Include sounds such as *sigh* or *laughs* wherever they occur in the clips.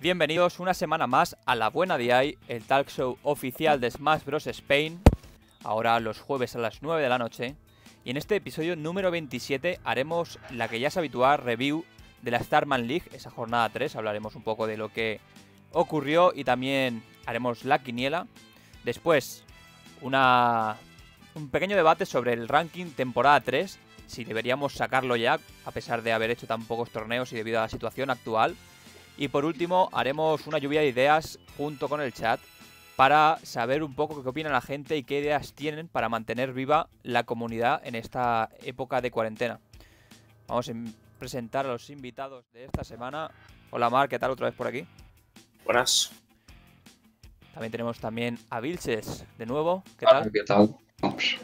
Bienvenidos una semana más a La Buena DI, el talk show oficial de Smash Bros. Spain. Ahora los jueves a las 9 de la noche. Y en este episodio número 27 haremos la que ya es habitual review de la Starman League, esa jornada 3. Hablaremos un poco de lo que ocurrió y también haremos la quiniela. Después, una, un pequeño debate sobre el ranking temporada 3, si deberíamos sacarlo ya, a pesar de haber hecho tan pocos torneos y debido a la situación actual. Y por último, haremos una lluvia de ideas junto con el chat para saber un poco qué opina la gente y qué ideas tienen para mantener viva la comunidad en esta época de cuarentena. Vamos a presentar a los invitados de esta semana. Hola Mar, ¿qué tal otra vez por aquí? Buenas. También tenemos también a Vilches, de nuevo. ¿Qué tal? ¿Qué tal? Vamos.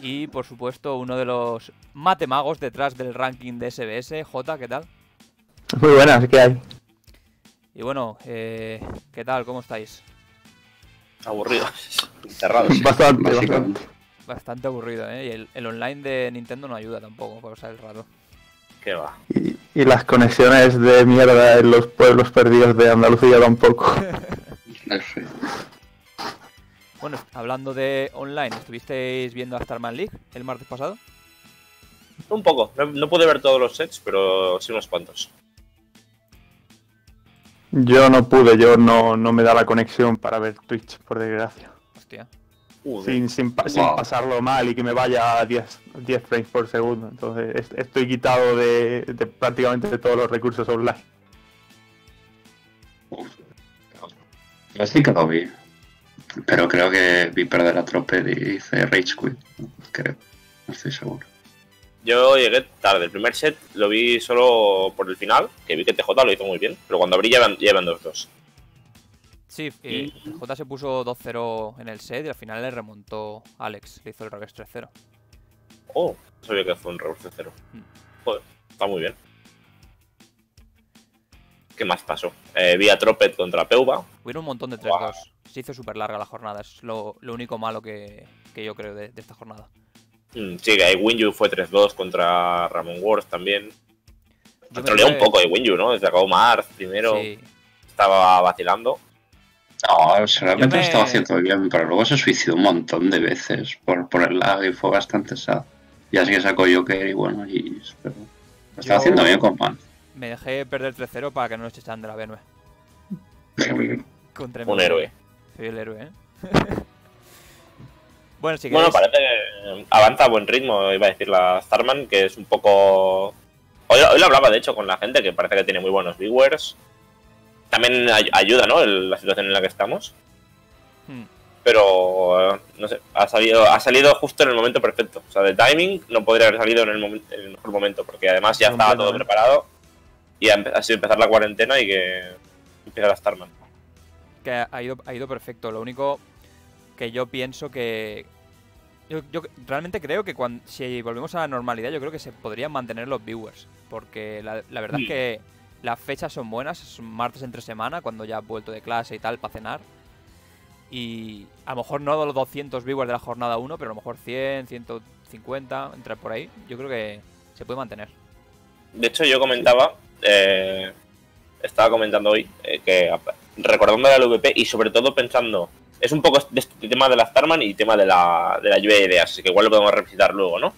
Y por supuesto, uno de los matemagos detrás del ranking de SBS, J, ¿qué tal? Muy buenas, ¿qué hay? Y bueno, eh, ¿qué tal? ¿Cómo estáis? Aburridos. Encerrados. *laughs* Bastante, Básicamente. bastante. Bastante aburrido, ¿eh? Y el, el online de Nintendo no ayuda tampoco para pasar el rato. ¿Qué va? Y, y las conexiones de mierda en los pueblos perdidos de Andalucía tampoco. *laughs* Bueno, hablando de online, ¿estuvisteis viendo a Starman League el martes pasado? Un poco. No, no pude ver todos los sets, pero sí unos cuantos. Yo no pude, yo no, no me da la conexión para ver Twitch, por desgracia. Hostia. Sin, sin, pa- sin pasarlo mal y que me vaya a 10, 10 frames por segundo. Entonces est- estoy quitado de, de prácticamente de todos los recursos online. Yo sí que lo vi. Pero creo que vi perder a Troped y hice Rage Quit. Creo. No estoy seguro. Yo llegué tarde. El primer set lo vi solo por el final, que vi que TJ lo hizo muy bien. Pero cuando abrí ya iban, ya iban 2-2. Sí, eh, J se puso 2-0 en el set y al final le remontó Alex, le hizo el revés 3-0. Oh, no sabía que fue un reverse cero. Mm. Joder, está muy bien. ¿Qué más pasó? Eh, vi a Tropet contra Peuba. Hubo un montón de 3-2. Se hizo súper larga la jornada, es lo, lo único malo que, que yo creo de, de esta jornada. Mm, sí, que ahí Winju fue 3-2 contra Ramon Wars también. Yo me Troleó un poco de Winju, ¿no? Desde acabó Mars primero. Sí, Estaba vacilando. No, realmente me- lo estaba haciendo bien, pero luego se suicidó un montón de veces por, por el lag y fue bastante sad. Ya sé que sacó Joker y bueno, y, pero lo estaba Yo- haciendo bien con me dejé perder 3-0 para que no nos echaran de la B9. *laughs* Con tremendo- Un héroe. Soy el héroe, ¿eh? *laughs* bueno, si Bueno, queréis- parece que avanza a buen ritmo, iba a decir la Starman, que es un poco... Hoy, hoy lo hablaba, de hecho, con la gente, que parece que tiene muy buenos viewers. También ay- ayuda, ¿no? el- la situación en la que estamos. Hmm. Pero, eh, no sé, ha salido, ha salido justo en el momento perfecto. O sea, de timing no podría haber salido en el, momen- en el mejor momento, porque además ya estaba todo preparado. Y ha, ha sido empezar la cuarentena y que empieza la Starman. Que ha ido, ha ido perfecto. Lo único que yo pienso que. Yo, yo realmente creo que cuando, si volvemos a la normalidad, yo creo que se podrían mantener los viewers. Porque la, la verdad es que las fechas son buenas, es un martes entre semana, cuando ya has vuelto de clase y tal, para cenar. Y a lo mejor no los 200 viewers de la jornada 1, pero a lo mejor 100, 150, entrar por ahí. Yo creo que se puede mantener. De hecho, yo comentaba, eh, estaba comentando hoy, eh, que recordando la LVP y sobre todo pensando, es un poco de este tema de la Starman y tema de la, de la lluvia de ideas, así que igual lo podemos revisitar luego, ¿no?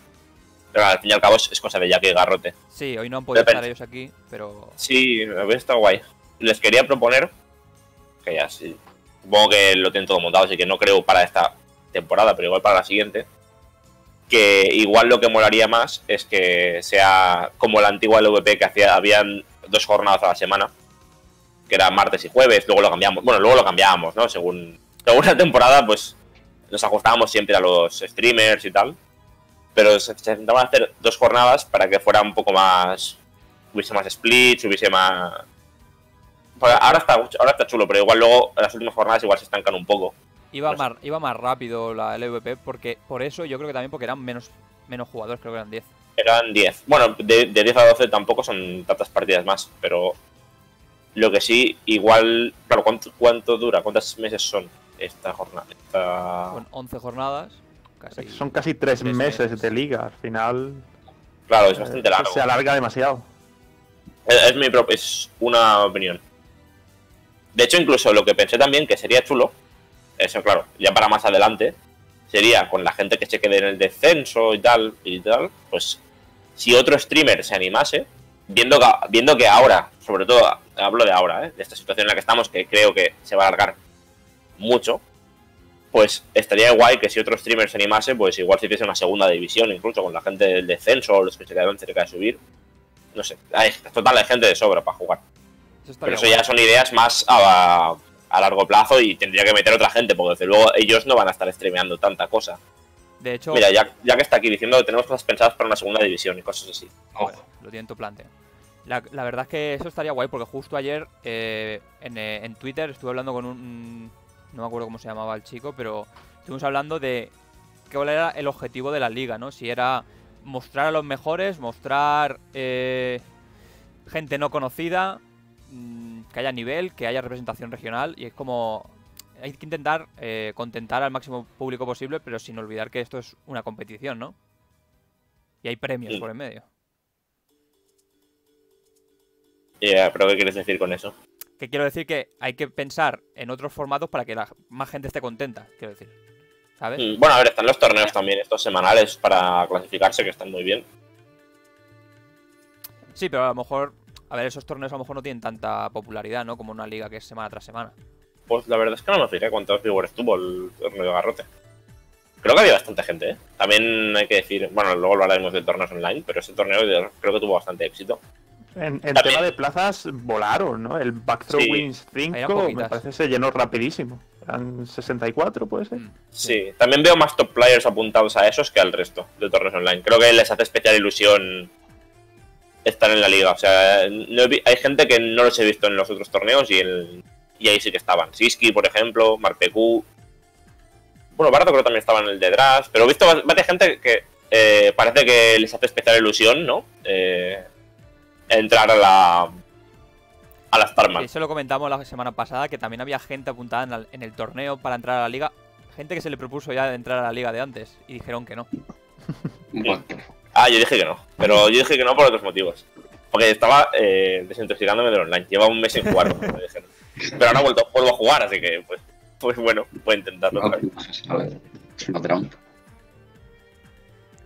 Pero al fin y al cabo es, cosa de Jack y Garrote. Sí, hoy no han podido Depende. estar ellos aquí, pero. Sí, había estado guay. Les quería proponer, que ya sí, supongo que lo tienen todo montado, así que no creo para esta temporada, pero igual para la siguiente, que igual lo que molaría más es que sea como la antigua LVP que hacía, habían dos jornadas a la semana, que era martes y jueves, luego lo cambiamos, bueno, luego lo cambiábamos, ¿no? Según, según la temporada, pues nos ajustábamos siempre a los streamers y tal, pero se, se intentaban hacer dos jornadas para que fuera un poco más, hubiese más splits, hubiese más... Pues ahora está, ahora está chulo, pero igual luego las últimas jornadas igual se estancan un poco. Iba No más, iba más rápido la LVP porque por eso yo creo que también porque eran menos, menos jugadores, creo que eran 10. Eran 10. Bueno, de, de 10 a 12 tampoco son tantas partidas más, pero lo que sí, igual, claro, ¿cuánto, cuánto dura? ¿Cuántos meses son esta jornada? Esta- Con 11 jornadas. Casi, Son casi tres, tres meses, meses. de liga. Al final Claro, es eh, bastante eso largo. se alarga demasiado. Es, es mi pro- es una opinión. De hecho, incluso lo que pensé también que sería chulo, eso claro, ya para más adelante, sería con la gente que se quede en el descenso y tal, y tal, pues si otro streamer se animase, viendo que, viendo que ahora, sobre todo, hablo de ahora, ¿eh? de esta situación en la que estamos, que creo que se va a alargar mucho, pues estaría guay que si otro streamer se animase, pues igual se hiciese una segunda división, incluso con la gente del descenso o los que se quedaron cerca de subir. No sé, hay, total hay gente de sobra para jugar. Eso Pero eso guay. ya son ideas más a, a largo plazo y tendría que meter otra gente, porque desde luego ellos no van a estar streameando tanta cosa. De hecho, Mira, ya, ya que está aquí diciendo que tenemos cosas pensadas para una segunda división y cosas así. Bueno, lo tiene en tu planteo. La, la verdad es que eso estaría guay porque justo ayer eh, en, eh, en Twitter estuve hablando con un... No me acuerdo cómo se llamaba el chico, pero estuvimos hablando de cuál era el objetivo de la liga, ¿no? Si era mostrar a los mejores, mostrar eh, gente no conocida, mm, que haya nivel, que haya representación regional y es como... Hay que intentar eh, contentar al máximo público posible, pero sin olvidar que esto es una competición, ¿no? Y hay premios Sí. por en medio. Ya, pero ¿qué quieres decir con eso? Que quiero decir que hay que pensar en otros formatos para que la más gente esté contenta, quiero decir. ¿Sabes? Mm, Bueno, a ver, están los torneos también, estos semanales para clasificarse, que están muy bien. Sí, pero a lo mejor, a ver, esos torneos a lo mejor no tienen tanta popularidad, ¿no? Como una liga que es semana tras semana. Pues la verdad es que no me fijé cuántos viewers tuvo el torneo de garrote. Creo que había bastante gente, ¿eh? También hay que decir, bueno, luego lo hablaremos de torneos online, pero ese torneo de- creo que tuvo bastante éxito. En, en tema de plazas, volaron, ¿no? El Backthrow Sí. Wins 5 Eran me parece se llenó rapidísimo. Eran 64, puede ser. Mm. Sí, también veo más top players apuntados a esos que al resto de torneos online. Creo que les hace especial ilusión estar en la liga. O sea, no he vi- hay gente que no los he visto en los otros torneos y, el- y ahí sí que estaban. Siski, por ejemplo, Marpecu. Bueno, Barato creo que también estaba en el de Drash. Pero he visto varias gente que eh, parece que les hace especial ilusión, ¿no? Eh, entrar a la. a la Starman. Eso lo comentamos la semana pasada, que también había gente apuntada en, la- en el torneo para entrar a la liga. Gente que se le propuso ya de entrar a la liga de antes y dijeron que no. *laughs* Bueno, Ah, yo dije que no. Pero yo dije que no por otros motivos. Porque estaba eh, desintoxicándome del online. Llevaba un mes sin jugar. *laughs* me dijeron. Pero ahora he vuelto, vuelvo a jugar, así que pues, pues bueno, voy a intentarlo. no, otra vez. no trampa.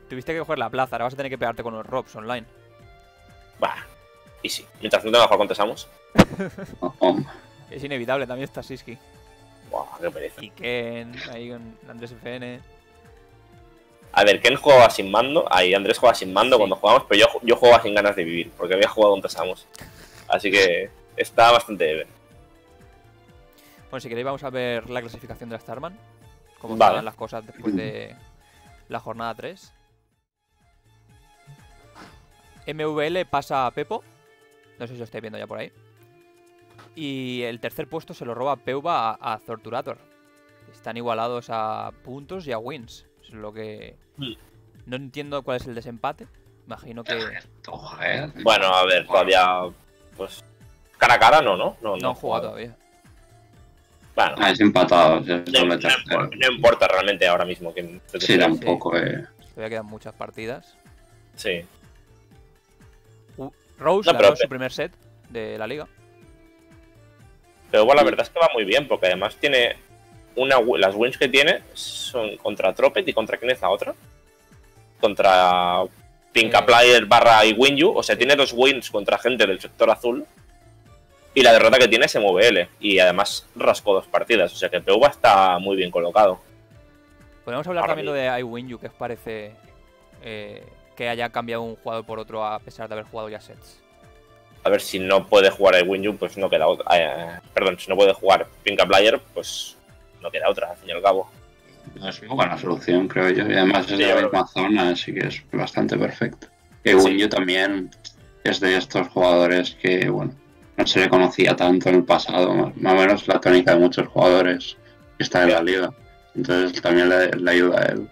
Tuviste que coger la plaza, ahora vas a tener que pegarte con los Robs online. Bah, y sí. Mientras no tenga mejor contestamos. Es inevitable, también está Siski. Buah, qué pereza. Y Ken, ahí con Andrés FN. A ver, Ken juega sin mando. Ahí Andrés juega sin mando Sí. cuando jugamos, pero yo, yo jugaba sin ganas de vivir, porque había jugado contra Samus. Así que está bastante bien. Bueno, si queréis vamos a ver la clasificación de la Starman. Cómo Vale. las cosas después de la jornada 3. MVL pasa a Pepo. No sé si lo estáis viendo ya por ahí. Y el tercer puesto se lo roba Peuba a, a Torturator. Están igualados a puntos y a wins. Es lo que... Mm. No entiendo cuál es el desempate. Imagino que. Bueno, a ver, todavía. Pues. Cara a cara, no, ¿no? No, no han jugado todavía. Bueno, Ah, es empatado. Es no, no no importa realmente ahora mismo esté Sí, tampoco, eh. Todavía quedan muchas partidas. Sí. Rose No, ganó su primer set de la liga. Pero bueno, la verdad es que va muy bien, porque además tiene una las wins que tiene son contra Tropet y contra quién es la otra. Contra Pinka Eh. Player barra Iwinyu. O sea, tiene dos wins contra gente del sector azul. Y la derrota que tiene es MVL. Y además rascó dos partidas. O sea que Peuba está muy bien colocado. Podemos hablar también lo de iWinyu, que os parece eh, que haya cambiado un jugador por otro a pesar de haber jugado ya sets. A ver si no puede jugar Iwinyu, pues no queda otra. eh, perdón, si no puede jugar Pinka Player, pues no queda otra, al fin y al cabo. Es una buena solución, creo yo. Y además es Sí, de la misma zona, así que es bastante perfecto. Y Sí. También es de estos jugadores que, bueno, no se le conocía tanto en el pasado. Más, o menos la tónica de muchos jugadores que están en la liga. Entonces también le, le ayuda a él.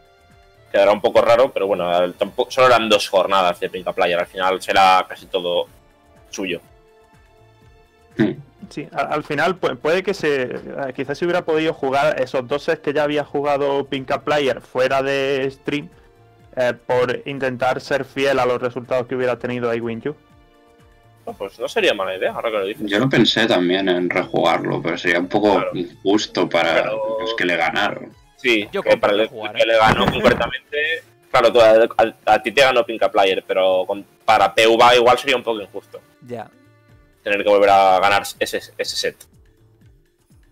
Quedará un poco raro, pero bueno, tampoco, solo eran dos jornadas de Pinka Player. Al final será casi todo suyo. Mm. Sí, al, al final pu- puede que se. eh, Quizás se hubiera podido jugar esos dos sets que ya había jugado Pinka Player fuera de stream eh, por intentar ser fiel a los resultados que hubiera tenido Iwinju. No, pues no sería mala idea, ahora que lo dices. Yo lo pensé también en rejugarlo, pero sería un poco Claro. injusto para Pero- los que le ganaron. Sí, Yo que para el jugar, que ¿eh? le ganó concretamente. *laughs* Claro, tú, a, a- a ti te ganó Pinka Player, pero con- para PUBA igual sería un poco injusto Ya. tener que volver a ganar ese, ese set,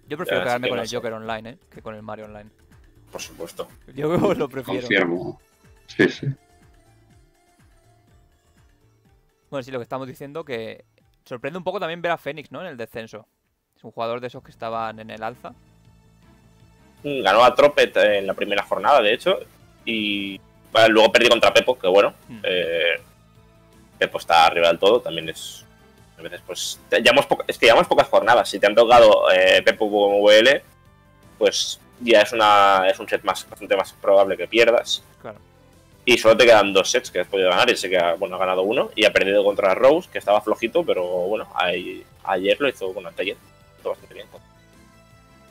Yo prefiero Ya, quedarme que con no el sé. Joker Online, ¿eh? Que con el Mario Online. por supuesto. Yo *laughs* lo prefiero. Confirmo. Sí, sí. Bueno, sí, lo que estamos diciendo que sorprende un poco también ver a Fénix, ¿no? En el descenso. Es un jugador de esos que estaban en el alza. Mm, Ganó a Tropet en la primera jornada, de hecho, y bueno, luego perdí contra Pepo, que bueno, Mm. eh, Pepo está arriba del todo, también es. A veces, pues. llevamos es que llevamos pocas jornadas. Si te han tocado eh, Pepo como VL, pues ya es, una, es un set más, bastante más probable que pierdas. Claro. Y solo te quedan dos sets que has podido ganar. Y sé que ha, bueno, ha ganado uno y ha perdido contra Rose, que estaba flojito, pero bueno, ahí- ayer lo hizo, bueno, anteayer, hizo bastante bien.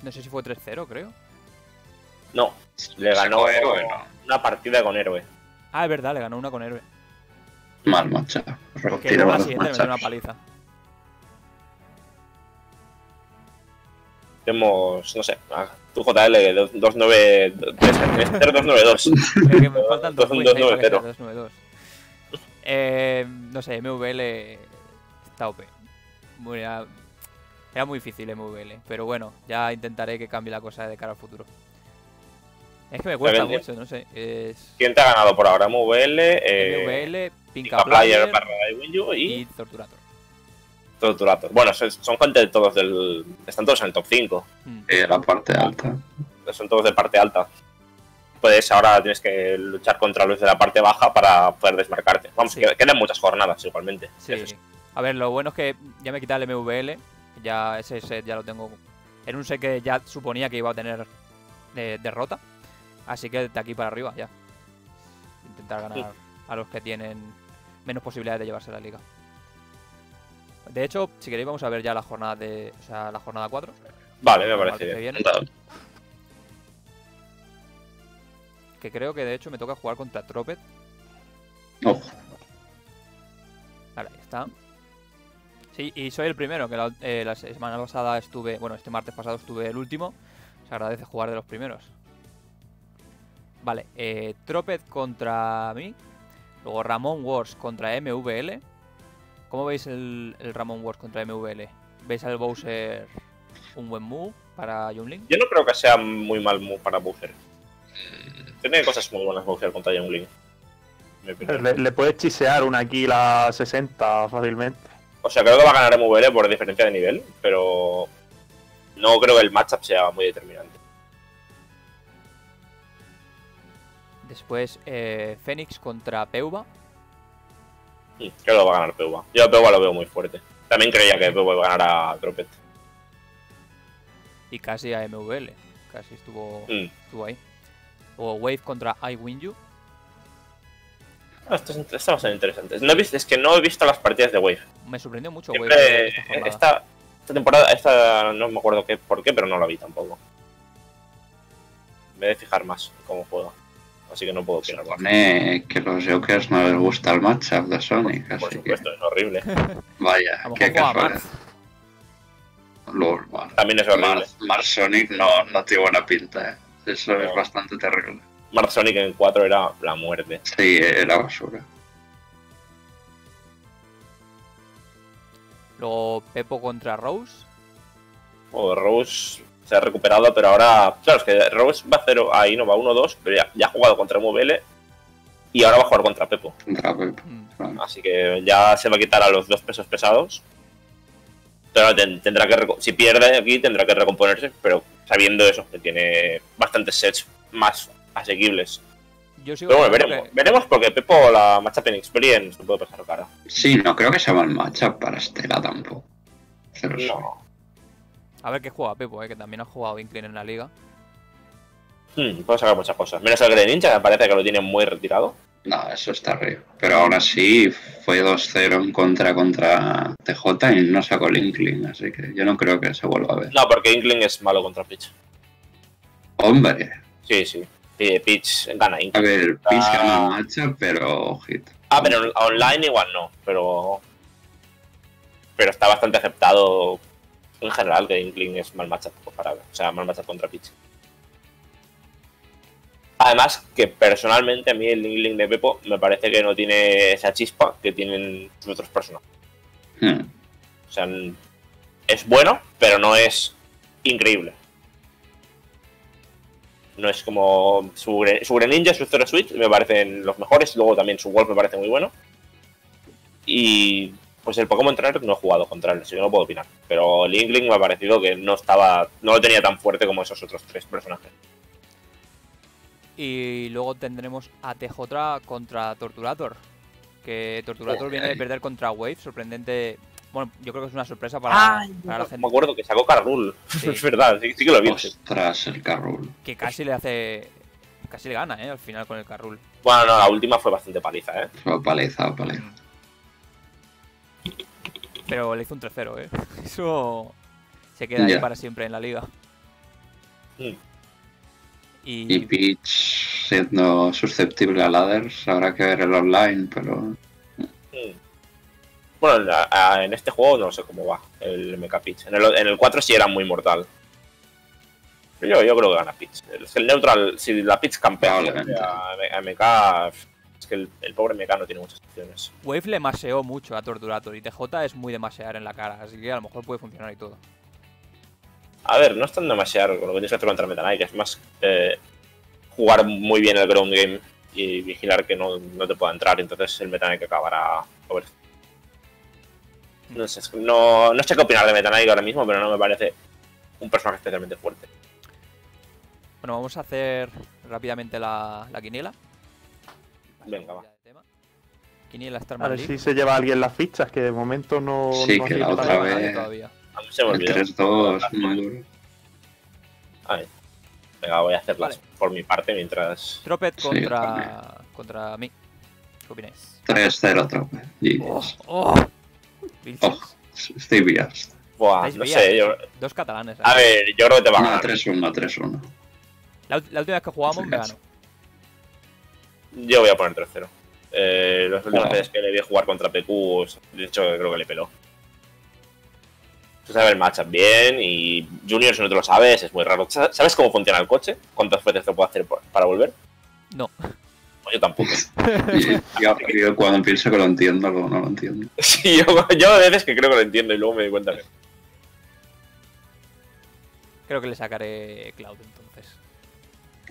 No sé si fue 3-0, creo. No, le ganó Sacó héroe, ¿no? una partida con héroe. Ah, es verdad, le ganó una con héroe. Mal matchup. Que Retiro luego la siguiente le metió una paliza. Tenemos, no sé, a tu JL 292. 292. Creo que me faltan dos Dos- wins ahí dos- para que sea dos- 2-9-2. Eh, no sé, MVL está OP. Muy- Era, era muy difícil MVL, pero bueno, ya intentaré que cambie la cosa de cara al futuro. Es que me cuesta mucho, no sé. Es ¿Quién te ha ganado por ahora? MVL, eh, MVL, Pinka Pinka Player Player barra y y Torturator. Torturator. Bueno, son, son gente de todos del. Están todos en el top 5. Mm. Sí, la parte alta. Son todos de parte alta. Pues ahora tienes que luchar contra los de la parte baja para poder desmarcarte. Vamos, Sí. que- quedan muchas jornadas igualmente. Sí. Eso es- A ver, lo bueno es que ya me quita el MVL. Ya ese set ya lo tengo. En un set que ya suponía que iba a tener eh, derrota. Así que de aquí para arriba ya. Intentar ganar a los que tienen menos posibilidades de llevarse la liga. De hecho, si queréis vamos a ver ya la jornada de. O sea, la jornada 4. Vale, me parece que bien. que creo que de hecho me toca jugar contra Tropet. Vale, ahí está. Sí, y soy el primero, que la, eh, la semana pasada estuve, bueno, este martes pasado estuve el último. Se agradece jugar de los primeros. Vale, eh, Tropet contra mí. Luego Ramón Wars contra MVL. ¿Cómo veis el, el Ramón Wars contra MVL? ¿Veis al Bowser un buen move para Yunlin? Yo no creo que sea muy mal move para Bowser. Tiene cosas muy buenas Bowser contra opinión. Le, le puedes chisear una kill a 60 fácilmente. O sea, creo que va a ganar MVL por diferencia de nivel, pero no creo que el matchup sea muy determinante. Después eh, Fénix contra Peuba. Creo que va a ganar Peuba. Yo a Peuba lo veo muy fuerte. También creía que Peuba iba a ganar a Dropet. Y casi a MVL. Casi estuvo, Mm. estuvo ahí. O Wave contra I Win You. Ah, Esto, es- esto va a ser interesante. No he visto, es que no he visto las partidas de Wave. Me sorprendió mucho Wave esta esta, esta temporada, esta no me acuerdo qué, por qué, pero no la vi tampoco. Me he de fijar más en cómo juega. Así que no puedo más. Supone que los Jokers no les gusta el matchup de Sonic, Por así que supuesto, es horrible. *laughs* vaya, qué casualidad. Lord, Mar. También es horrible. Mar, Mar Sonic no, no tiene buena pinta, eh. Eso es bastante terrible. Marth Sonic en 4 era la muerte. Sí, era basura. Luego Pepo contra Rose. O Rose se ha recuperado, pero ahora. Claro, es que Rose va a hacer ahí, no va 1-2, pero ya, ya ha jugado contra MVL y ahora va a jugar contra Pepo. Contra Pep. Mm. Así que ya se va a quitar a los dos pesos pesados. Pero ten- tendrá que si pierde aquí tendrá que recomponerse, pero sabiendo eso, que tiene bastantes sets más asequibles. Yo sigo Pero bueno, veremos. que- Veremos porque Pepo la matchup en Experience se puede pasar cara. Sí, no creo que sea mal matchup para Estela tampoco. Pero sí. No. A ver qué juega Pepo, eh, que también ha jugado Inclin en la liga. Hmm, puede sacar muchas cosas. Menos el Greninja, que me parece que lo tiene muy retirado. No, eso está arriba. Pero aún así fue 2-0 en contra contra TJ y no sacó el Inkling, así que yo no creo que se vuelva a ver. No, porque Inkling es malo contra Peach. Hombre, Sí, sí. Peach gana a Inkling. ver, Peach Ah. gana el matchup, pero ojito. Ah, pero online igual no. Pero pero está bastante aceptado en general que Inkling es mal matchup para, o sea, mal matchup contra Peach. Además, que personalmente a mí el Inkling de Pepo me parece que no tiene esa chispa que tienen sus otros personajes. Hmm. O sea, es bueno, pero no es increíble. No es como su, su Greninja, su Zero Switch, me parecen los mejores. Luego también su Wolf me parece muy bueno. Y pues el Pokémon Trainer no he jugado contra él, así que no puedo opinar. Pero el Inkling me ha parecido que no estaba, no lo tenía tan fuerte como esos otros tres personajes. Y luego tendremos a TJ contra Torturator. Que Torturator viene de Ay. perder contra Wave, sorprendente. Bueno, yo creo que es una sorpresa para, para la gente. Me acuerdo que sacó Carrul. Sí. *laughs* es verdad, sí, sí que lo vi. Ostras, el Carrul. Que casi le hace. Casi le gana, ¿eh? Al final con el Carrul. Bueno, no, la última fue bastante paliza, ¿eh? Fue paliza, paliza. Pero le hizo un 3-0, ¿eh? *laughs* Eso se queda ahí Ya. para siempre en la liga. Mm. Y, Y Peach siendo susceptible a ladders, habrá que ver el online, pero Mm. Bueno, en, este juego no sé cómo va el MK Pitch. En el, en el 4 sí era muy mortal. Pero yo, yo creo que gana. Es que el neutral, si la Pitch campea a, MK, que el, el pobre MK no tiene muchas opciones. Wave le maseó mucho a Torturator y TJ es muy de masear en la cara, así que a lo mejor puede funcionar y todo. A ver, no es tan demasiado con lo que tienes que hacer contra Meta Knight, es más eh, jugar muy bien el ground game y vigilar que no, no te pueda entrar, entonces el Meta Knight acabará over. No sé, no sé qué opinar de Meta Knight ahora mismo, pero no me parece un personaje especialmente fuerte. Bueno, vamos a hacer rápidamente la, la quiniela. Venga, va. Quiniela A ver si se lleva alguien las fichas, que de momento no. Sí, no que la otra vez- todavía. A mí se me el olvidó. 3-2 muy duro. A ver. Venga, voy a hacerlas Vale. por mi parte mientras. Tropet Sí, contra, contra mí. ¿Qué opináis? 3-0 trope. ¡Oh! ¡Oh! Oh, estoy biased. Buah, no vías, sé, yo. Dos catalanes. ¿eh? A ver, yo creo que te va a ganar. 3-1, 3-1. La, última vez que jugamos me ganó. Yo voy a poner 3-0. Eh, las últimas veces que le vi jugar contra PQ, de hecho creo que le peló. Tú sabes el matchup bien y Junior si no te lo sabes es muy raro. Sa- ¿Sabes cómo funciona el coche? ¿Cuántas veces te puedo hacer para volver? No. Pues yo tampoco. *laughs* Yo, yo cuando pienso que lo entiendo, luego no lo entiendo. *laughs* sí, yo, yo a veces que creo que lo entiendo y luego me doy cuenta que... Creo que le sacaré Cloud entonces.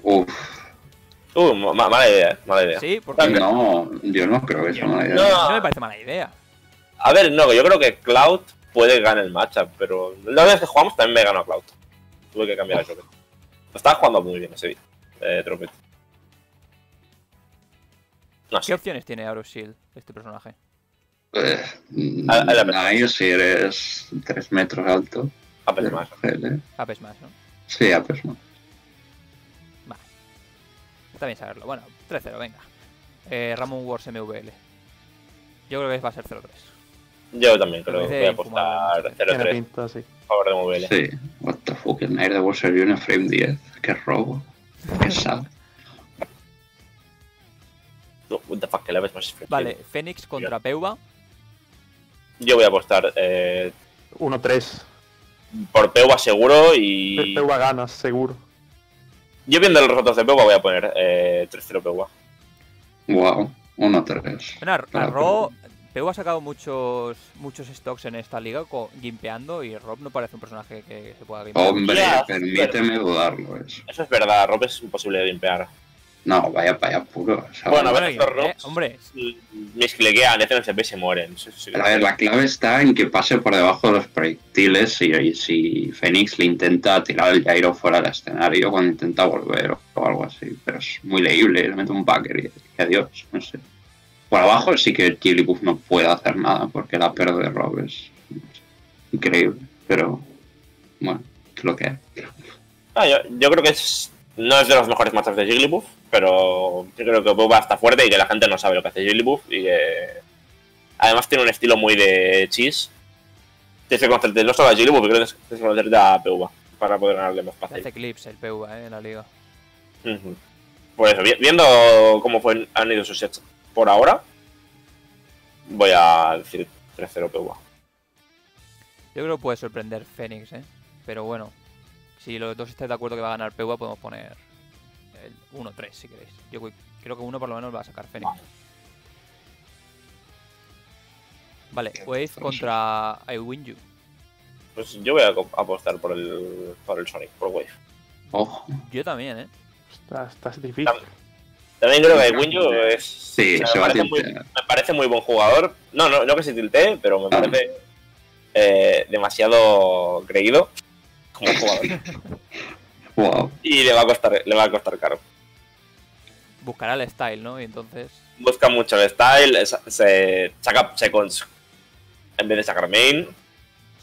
Uf, Uh, ma- mala idea, eh, mala idea. Sí, porque Venga. no, yo no creo que sea mala idea. No. no me parece mala idea. A ver, no, yo creo que Cloud puede ganar el matchup, pero la vez que jugamos también me ganó Cloud. Tuve que cambiar a Tropet. Estaba jugando muy bien ese día, eh, Tropet. No ¿Qué opciones tiene Aero Shield este personaje? Eh, A- a la- Nice, si eres 3 metros alto. A veces pero más. ¿no? Sí, a no. Vale. Está bien saberlo. Bueno, 3-0, venga. Eh, Ramon Wars MVL. Yo creo que va a ser 0-3. Yo también creo que voy a apostar Tiene 0-3 pinta, sí. favor de MVL. Sí, what the fuck, el Nair de World Series en frame 10. Qué robo. Qué sad. No, *laughs* what the fuck, que la ves más flexible. Vale, Fénix contra Peuba. Yo voy a apostar eh, 1-3. por Peuba seguro y. Peuba ganas, seguro. Yo viendo los resultados de Peuba voy a poner eh, 3-0 Peuba. Wow, 1-3. Bueno, a- a Ro, Peuba ha sacado muchos muchos stocks en esta liga gimpeando y Rob no parece un personaje que se pueda gimpear. Hombre, permíteme dudarlo eso. Eso es verdad, Rob es imposible de limpiar. No, vaya, vaya puro. sea, Bueno, a ver, estos eh, Robs hombre, miscliquean, SP y se mueren. A ver, la clave está en que pase por debajo de los proyectiles y, y si Fénix le intenta tirar el Jairo fuera del escenario cuando intenta volver o, o algo así. Pero es muy leíble, le mete un backer y, y adiós, no sé. Por abajo sí que Jigglypuff no puede hacer nada porque la pérdida de Rob es increíble. Pero bueno, es lo que hay. Ah, yo, yo creo que es, no es de los mejores matchups de Jigglypuff, pero yo creo que Peuba está fuerte y que la gente no sabe lo que hace Jigglypuff y que además tiene un estilo muy de cheese. Tienes que conocerte no solo a Jigglypuff, creo que tienes que conocerte a Peuba para poder ganarle más fácil. hace clips el Peuba eh, en la liga. Ujú. Por eso, vi- viendo cómo fue, han ido sus sets por ahora, voy a decir 3-0 Peuba. Yo creo que puede sorprender Fénix, ¿eh? Pero bueno, si los dos estáis de acuerdo que va a ganar PUA, podemos poner el 1-3 si queréis. Yo creo que uno por lo menos va a sacar Fénix. Vale, Wave contra I Win You. Pues yo voy a apostar por el, por el Sonic, por Wave. Ojo. Yo también, ¿eh? Está, está difícil. También creo que Winju es. Sí, o sea, se me, parece muy, tiltear. me parece muy buen jugador. No, no, no que se tiltee, pero me parece eh, demasiado creído como jugador. Wow. y le va a costar, le va a costar caro. Buscará el style, ¿no? Y entonces. Busca mucho el style, se saca seconds en vez de sacar main.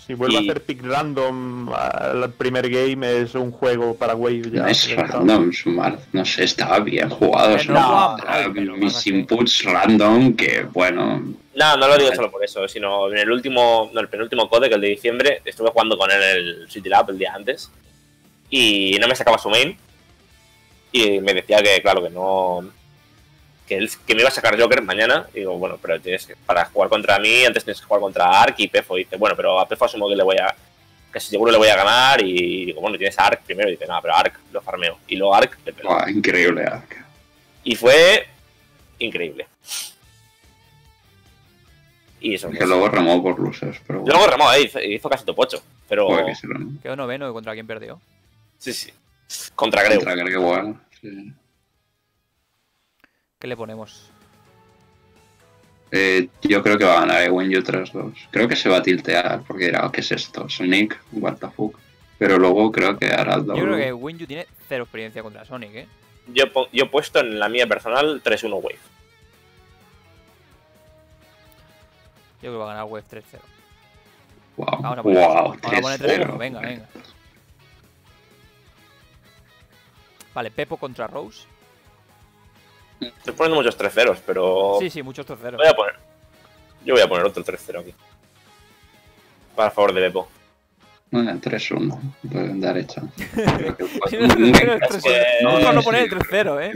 Si vuelve y- a hacer pick random al primer game, es un juego para Wave ya. No es random, Sumar. No sé, estaba bien jugado. Eh, no era pero mis inputs random que, bueno, No, no lo digo solo por eso, sino en el último, no, el penúltimo code, que el de diciembre, estuve jugando con él en el City Lab el día antes y no me sacaba su main y me decía que, claro, que no. Que, él, que me iba a sacar Joker mañana. Y digo, bueno, pero tienes que, para jugar contra mí, antes tienes que jugar contra Ark y Pefo. Y dice, bueno, pero a Pefo asumo que le voy a. Casi seguro le voy a ganar. Y digo, bueno, tienes a Ark primero. Y dice, no, pero Ark lo farmeo. Y luego Ark le pego. wow, increíble. Ark. Y fue increíble. Y eso. Que luego remó por losers, pero bueno. Luego remó, eh, hizo, hizo casi top 8. Pero. Que. Quedó noveno y contra quién perdió. Sí, sí. Contra Greu. Contra Greg Wall, sí. ¿Qué le ponemos? Eh, yo creo que va a ganar When You 3-2. Creo que se va a tiltear porque dirá, ¿qué es esto? Sonic, what the fuck. Pero luego creo que hará el Yo doble. creo que Winju tiene cero experiencia contra Sonic, ¿eh? Yo, yo he puesto en la mía personal 3-1 Wave. Yo creo que va a ganar Wave 3-0. Wow, Vamos a poner, wow, vamos a poner 3-1. 3-0. Venga, venga. Vale, Pepo contra Rose. Estoy poniendo muchos 3-0, pero. Sí, sí, muchos terceros. Voy a poner. Yo voy a poner otro 3-0 aquí. Para favor de Beppo. Bueno, 3-1. Pueden dar hecha. *laughs* Si no, no, no, poner el 3-0, ¿eh?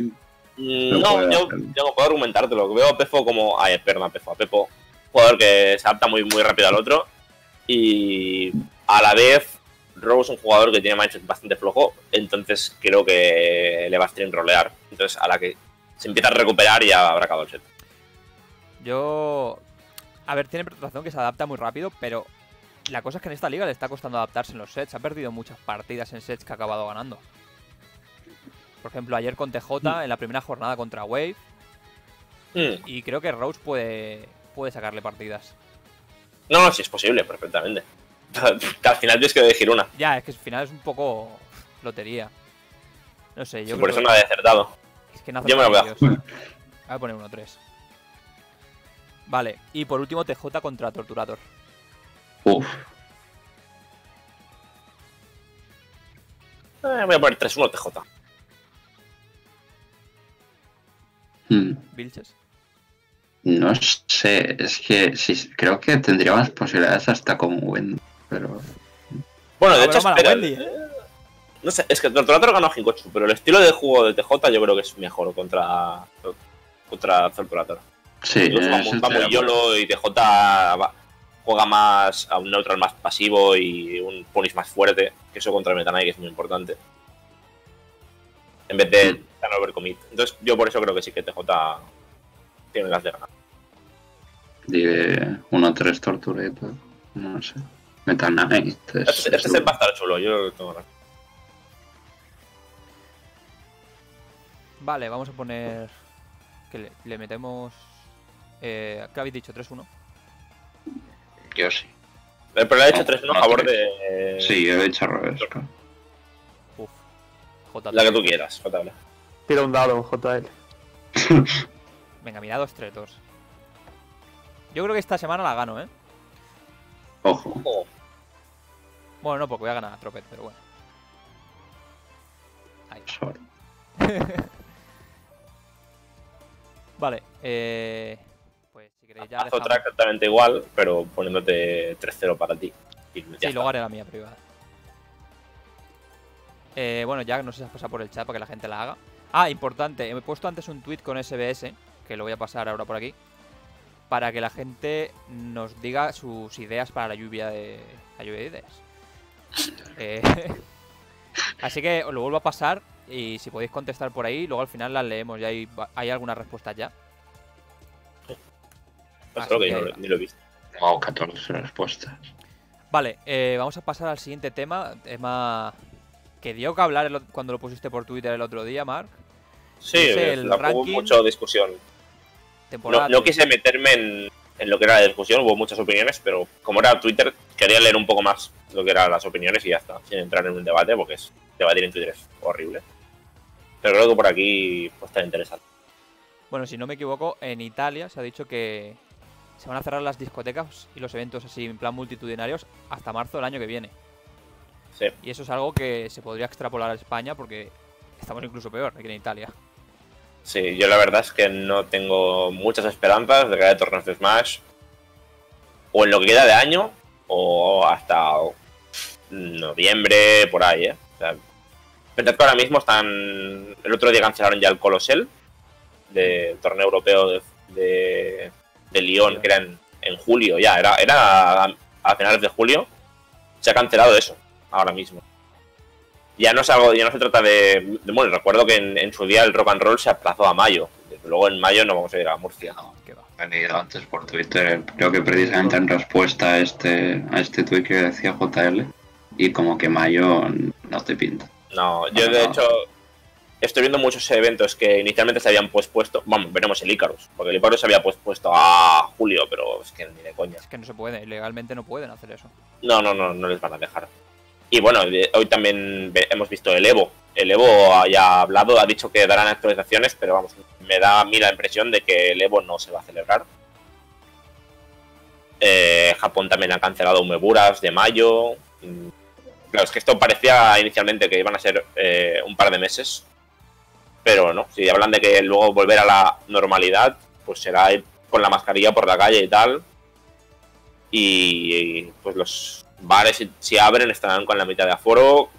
Mm, No No, yo, yo no puedo argumentártelo. Veo a Pefo como. Ay, perdón, a Pefo. A Pepo. Jugador que se adapta muy, muy rápido al otro. Y a la vez, Rose es un jugador que tiene mindset bastante flojo. Entonces creo que le va a stream rolear. Entonces a la que se empieza a recuperar ya habrá acabado el set. Yo. A ver, tiene razón que se adapta muy rápido, pero la cosa es que en esta liga le está costando adaptarse en los sets. Ha perdido muchas partidas en sets que ha acabado ganando. Por ejemplo, ayer con TJ en la primera jornada contra Wave. Hmm. Y creo que Rose puede, puede sacarle partidas. No, sí es posible, perfectamente. Que *laughs* al final tienes que elegir una. Ya, es que al final es un poco lotería. No sé, yo Sí, por creo eso no he acertado. Que- no yo me lo *laughs* voy a a poner 1-3. Vale, y por último TJ contra Torturador. Uf, Eh, voy a poner 3-1 TJ. hmm. Vilches. no sé, es que sí, creo que tendría más posibilidades hasta con Wendy, pero Bueno, de Ah, hecho, espera, Wendy, ¿eh? No sé, es que Torturator ganó a Jinkochu, pero el estilo de juego de TJ yo creo que es mejor contra, contra Torturator. sí, en va, muy- YOLO y TJ va- juega más a un neutral más pasivo y un punish más fuerte, que eso contra el Meta Knight es muy importante. En vez de Mm. ganar overcommit. Entonces yo por eso creo que sí que TJ tiene las de ganar. de 1-3 Tortureto, no sé. Meta Knight. es- Este, este es set va a estar chulo, yo lo tengo ganas. Vale, vamos a poner. Que le, le metemos. Eh, ¿Qué habéis dicho? 3-1. Yo sí. Eh, Pero le ha hecho No, 3 a favor de Sí, he hecho al revés. Uf. J la que tú quieras, JL. Tira un dado, JL. *laughs* Venga, mira, 2-3, 2. Yo creo que esta semana la gano, ¿eh? Ojo. Oh, Bueno, no, porque voy a ganar a Tropet, pero bueno. Ahí. sorry. *laughs* Vale, eh. Pues si queréis ya. Haz otra dejamos- exactamente igual, pero poniéndote 3-0 para ti. Y Sí, está. luego haré la mía privada. Eh, bueno, ya no sé si has pasado por el chat para que la gente la haga. Ah, importante, he puesto antes un tweet con SBS, que lo voy a pasar ahora por aquí. para que la gente nos diga sus ideas para la lluvia de la lluvia de ideas. *laughs* Eh, *laughs* así que os lo vuelvo a pasar y si podéis contestar por ahí, luego al final las leemos y hay, hay algunas respuestas ya. Pues que, que no, ni lo he visto. Wow, 14 respuestas. Vale, eh, vamos a pasar al siguiente tema. Tema que dio que hablar el cuando lo pusiste por Twitter el otro día, Mark. Sí, Es el la- hubo ranking mucha discusión. Temporada No, no quise meterme en, en lo que era la discusión, hubo muchas opiniones, pero como era Twitter, quería leer un poco más lo que eran las opiniones y ya está, sin entrar en un debate, porque es debatir en Twitter es horrible. Pero creo que por aquí pues, está interesante. Bueno, si no me equivoco, en Italia se ha dicho que se van a cerrar las discotecas y los eventos así en plan multitudinarios hasta marzo del año que viene. Sí. Y eso es algo que se podría extrapolar a España porque estamos incluso peor que en Italia. Sí, yo la verdad es que no tengo muchas esperanzas de que haya torneos de Smash. O en lo que queda de año, o hasta noviembre, por ahí, ¿eh? O sea, pensad que ahora mismo están. El otro día cancelaron ya el Colosel del torneo europeo de, de, de Lyon, que era en, en julio ya, era, era a, a finales de julio. Se ha cancelado eso, ahora mismo. Ya no es algo, ya no se trata de, de- bueno, recuerdo que en, en su día el rock and roll se aplazó a mayo. Desde luego en mayo no vamos a ir a Murcia. Que va. He leído antes por Twitter, creo que precisamente en respuesta a este, a este tweet que decía JL, y como que mayo no te pinta. No, yo de No. hecho estoy viendo muchos eventos que inicialmente se habían pospuesto. Vamos, veremos el Icarus, porque el Icarus se había pospuesto a julio, pero es que ni de coña. Es que no se puede, legalmente no pueden hacer eso. No, no, no, no les van a dejar. Y bueno, hoy también hemos visto el Evo. El Evo ha- ya ha hablado, ha dicho que darán actualizaciones, pero vamos, me da a mí la impresión de que el Evo no se va a celebrar. Eh, Japón también ha cancelado Umeburas de mayo. Claro, es que esto parecía inicialmente que iban a ser eh, un par de meses, pero no. Si hablan de que luego volver a la normalidad, pues será ir con la mascarilla por la calle y tal. Y, pues los bares, si, abren, estarán con la mitad de aforo.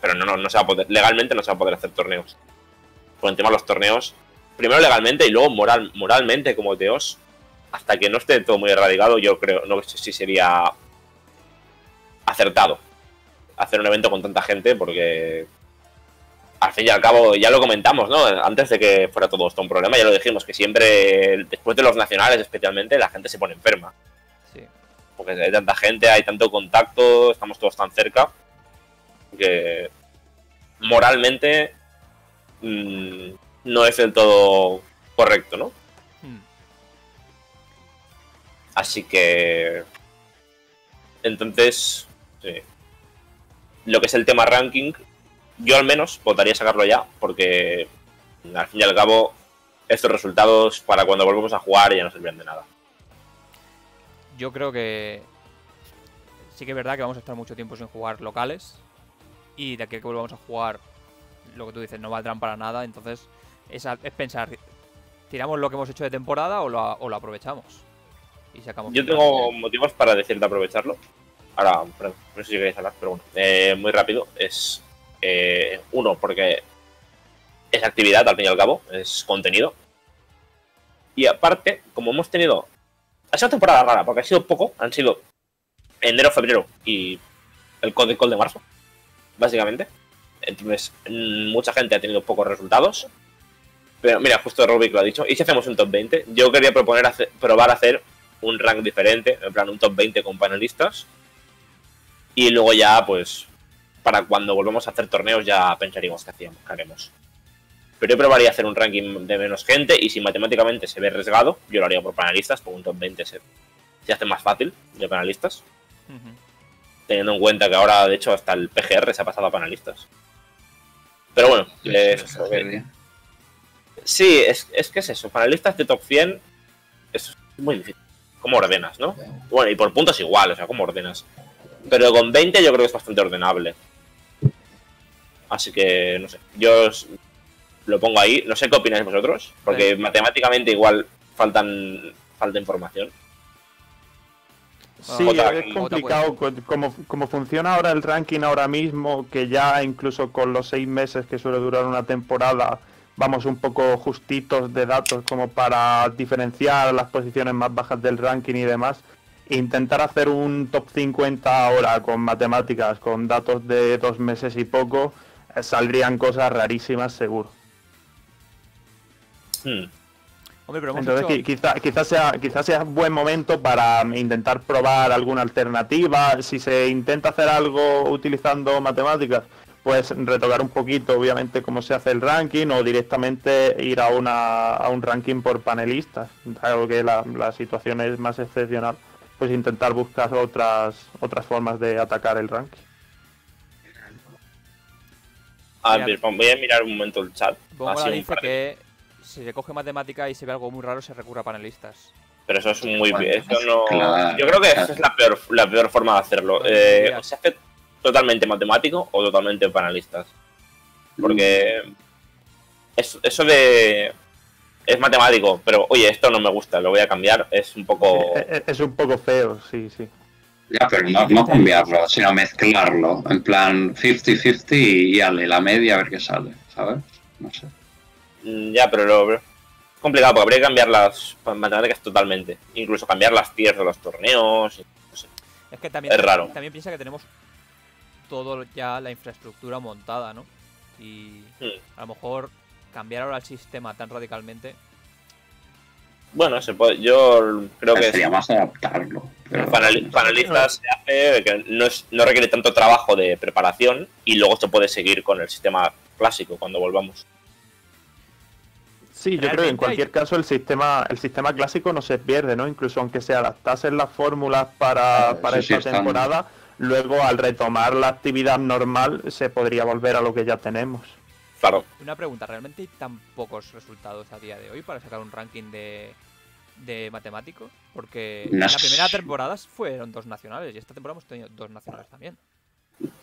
pero no, no, no se va a poder, legalmente no se va a poder hacer torneos. Por encima de los torneos, primero legalmente y luego moral, moralmente como Dios, hasta que no esté todo muy erradicado, yo creo, no sé si sería acertado hacer un evento con tanta gente, porque al fin y al cabo, ya lo comentamos, ¿no? Antes de que fuera todo esto un problema, ya lo dijimos, que siempre, después de los nacionales especialmente, la gente se pone enferma Sí. porque hay tanta gente, hay tanto contacto, estamos todos tan cerca, que moralmente mm, no es del todo correcto, ¿no? Hmm. Así que... Entonces, sí. Lo que es el tema ranking, yo al menos votaría sacarlo ya, porque al fin y al cabo estos resultados para cuando volvemos a jugar ya no sirven de nada. Yo creo que sí que es verdad que vamos a estar mucho tiempo sin jugar locales y de aquí a que volvamos a jugar, lo que tú dices, no valdrán para nada. Entonces es, a- es pensar, ¿tiramos lo que hemos hecho de temporada o lo, o lo aprovechamos? Y sacamos. Yo tengo motivos para decir de aprovecharlo. Ahora, no sé si queréis hablar, pero bueno, eh, muy rápido. Es eh, uno, porque es actividad al fin y al cabo, es contenido. Y aparte, como hemos tenido. Ha sido temporada rara, porque ha sido poco, han sido enero, febrero y el Code Call de marzo, básicamente. Entonces, mucha gente ha tenido pocos resultados. Pero mira, justo Rubik lo ha dicho. ¿Y si hacemos un top 20? Yo quería proponer hacer- probar hacer un rank diferente, en plan un top 20 con panelistas. Y luego ya, pues, para cuando volvamos a hacer torneos ya pensaríamos qué hacíamos, qué haremos. Pero yo probaría hacer un ranking de menos gente y si matemáticamente se ve arriesgado, yo lo haría por panelistas, por un top 20 se, se hace más fácil de panelistas. Teniendo en cuenta que ahora, de hecho, hasta el PGR se ha pasado a panelistas. Pero bueno, eh, eso, que- Sí, es, es que es eso. Panelistas de top 100 es muy difícil. ¿Cómo ordenas, no? Bueno, y por puntos igual, o sea, ¿cómo ordenas? Pero con 20 yo creo que es bastante ordenable. Así que, no sé. Yo os lo pongo ahí. No sé qué opináis vosotros. Porque matemáticamente igual faltan falta información. Sí, Jota, es complicado. co- Como, como funciona ahora el ranking ahora mismo, que ya incluso con los seis meses que suele durar una temporada, vamos un poco justitos de datos como para diferenciar las posiciones más bajas del ranking y demás. Intentar hacer un top 50 ahora con matemáticas, con datos de dos meses y poco, eh, saldrían cosas rarísimas seguro. Hmm. Hombre, pero hemos Entonces hecho- qui- quizá, quizás sea, quizás sea un buen momento para intentar probar alguna alternativa. Si se intenta hacer algo utilizando matemáticas, pues retocar un poquito, obviamente, cómo se hace el ranking o directamente ir a, una, a un ranking por panelistas, dado que la, la situación es más excepcional. Pues intentar buscar otras otras formas de atacar el ranking. A ver, voy a mirar un momento el chat. Bongola dice de- que si se coge matemática y se ve algo muy raro, se recurre a panelistas. Pero eso es muy. Eso no... claro, Yo creo que esa es la peor, la peor forma de hacerlo. Eh, o se hace totalmente matemático o totalmente panelistas. Porque es- eso de. Es matemático, pero oye, esto no me gusta, lo voy a cambiar. Es un poco. Es, es- es un poco feo, sí, sí. Ya, pero no, no cambiarlo, sino mezclarlo. En plan 50-50 y ale, la media a ver qué sale, ¿sabes? No sé. Mm, Ya, pero lo, es complicado porque habría que cambiar las matemáticas totalmente. Incluso cambiar las tiers de los torneos. no sé. Es que también, Es raro. también piensa que tenemos todo ya la infraestructura montada, ¿no? Y Hmm. a lo mejor cambiar ahora el sistema tan radicalmente. Bueno, se puede, yo creo que Sería más adaptarlo. Pero, panel- panelistas se hace que no, es, no requiere tanto trabajo de preparación y luego se puede seguir con el sistema clásico cuando volvamos. Sí, yo creo que en cualquier caso el sistema, el sistema clásico no se pierde, ¿no? Incluso aunque se adaptasen las fórmulas para, para sí esta están. temporada, luego al retomar la actividad normal se podría volver a lo que ya tenemos. Claro, Una pregunta, ¿realmente hay tan pocos resultados a día de hoy para sacar un ranking de, de matemáticos? Porque No la primera temporada fueron dos nacionales y esta temporada hemos tenido dos nacionales también.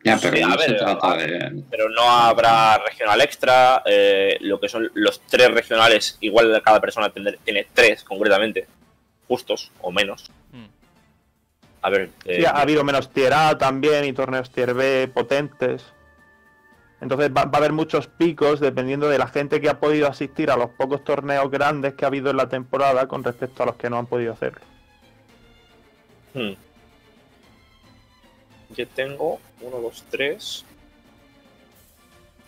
ya, pero Sí, a no se ver, trata a- de. pero no habrá regional extra. eh, lo que son los tres regionales, igual cada persona tiene tres concretamente, justos o menos. Hmm. A ver, eh, Sí, ha habido menos tier A también y torneos tier B potentes. Entonces va, va a haber muchos picos dependiendo de la gente que ha podido asistir a los pocos torneos grandes que ha habido en la temporada con respecto a los que no han podido hacerlo. hmm. yo tengo 1, 2, 3,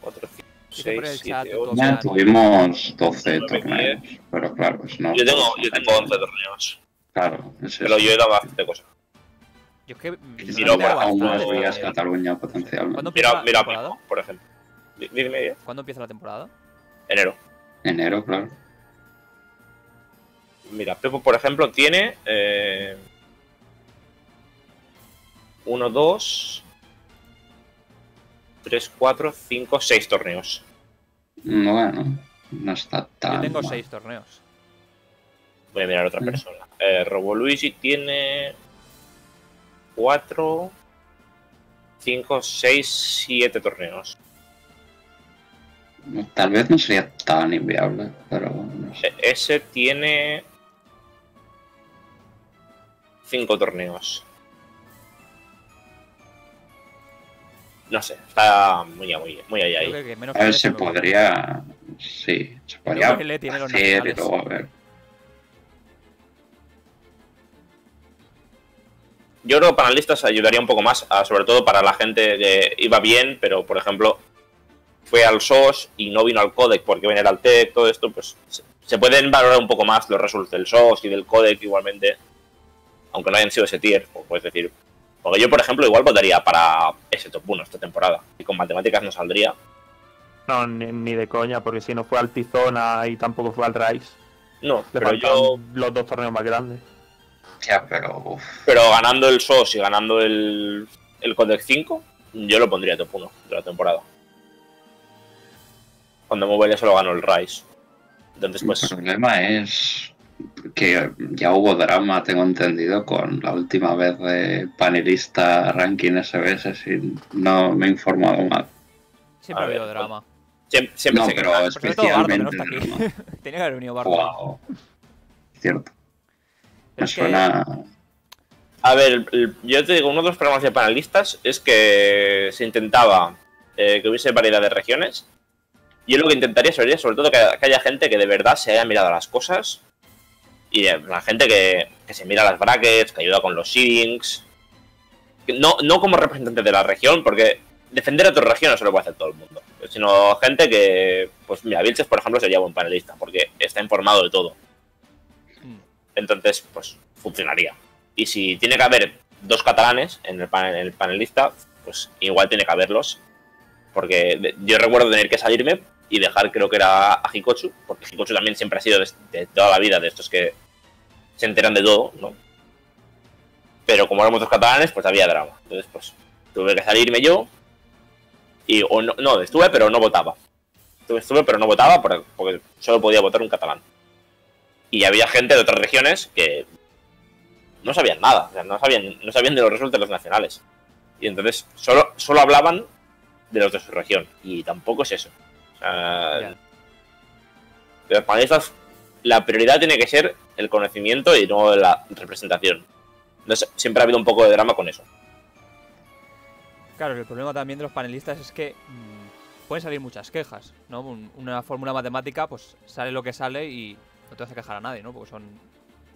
4, 5, Dice por el 6, chat 7, todo 8. Ya tuvimos 12 Nueve, torneos, pero claro, pues no. Yo tengo, yo tengo 11 así. torneos, Claro, es pero eso. yo he dado bastante cosas. Yo es que miro tengo para aún bastante, más pero- vías Cataluña potencialmente. ¿Cuándo empieza Mira, mira, por ejemplo. Di- Dime, ¿eh? ¿Cuándo empieza la temporada? enero. Enero, claro. Mira, Pepo, por ejemplo, tiene eh, 1, 2, 3, 4, 5, 6 torneos. Bueno, no está tan. Yo tengo mal. seis torneos. Voy a mirar a otra persona. Eh, Robo Luigi tiene 4, 5, 6, 7 torneos. Tal vez no sería tan inviable, pero no sé. E- Ese tiene 5 torneos. No sé, está muy, muy, muy allá ahí. que, que menos A ver, se podría. Sí, se podría hacer y luego a ver. Yo creo que panelistas ayudaría un poco más, a- sobre todo para la gente que iba bien, pero por ejemplo fue al SOS y no vino al codec porque venía al TEC, todo esto, pues se, pueden valorar un poco más los resultados del SOS y del codec igualmente, aunque no hayan sido ese tier, puedes decir. Porque yo, por ejemplo, igual votaría para ese top 1 esta temporada. Y con matemáticas no saldría. No, ni, ni de coña, porque si no fue al Tizona y tampoco fue al Rice. No, Le pero yo, los dos torneos más grandes. Ya, pero. uf, pero ganando el SOS y ganando el, el codec 5, yo lo pondría top 1 de la temporada. Cuando Mobile solo ganó el Rise. Entonces, el pues, problema es que ya hubo drama, tengo entendido, con la última vez de panelista ranking SBS, si no me he informado mal. Siempre ha habido drama. siempre, siempre No, se pero todo Bardo, que no especialmente. está aquí. drama. *laughs* Tenía que haber venido Bardo. Wow. Cierto. Me suena. A ver, yo te digo, uno de los problemas de panelistas es que se intentaba eh, que hubiese variedad de regiones yo lo que intentaría sería sobre todo que, que haya gente que de verdad se haya mirado las cosas y la gente que, que se mira las brackets, que ayuda con los seedings. No, no como representante de la región, porque defender a tu región no se lo puede hacer todo el mundo. Sino gente que, pues mira, Vilches, por ejemplo, sería buen panelista, porque está informado de todo. Entonces, pues funcionaría. Y si tiene que haber dos catalanes en el, pan- en el panelista, pues igual tiene que haberlos. Porque yo recuerdo tener que salirme y dejar, creo que era a Hikochu, porque Hikochu también siempre ha sido de, toda la vida de estos que se enteran de todo, ¿no? Pero como éramos dos catalanes, pues había drama. Entonces, pues tuve que salirme yo. Y, o no, no, estuve, pero no votaba. Estuve, pero no votaba por- porque solo podía votar un catalán. Y había gente de otras regiones que no sabían nada, o sea, no sabían, no sabían de los resultados de los nacionales. Y entonces solo, solo hablaban de los de su región. Y tampoco es eso. O sea, de los panelistas, la prioridad tiene que ser el conocimiento y no la representación. Entonces, siempre ha habido un poco de drama con eso. Claro, el problema también de los panelistas es que mm, pueden salir muchas quejas, ¿no? Un- una fórmula matemática, pues sale lo que sale y no te hace quejar a nadie, ¿no? Porque son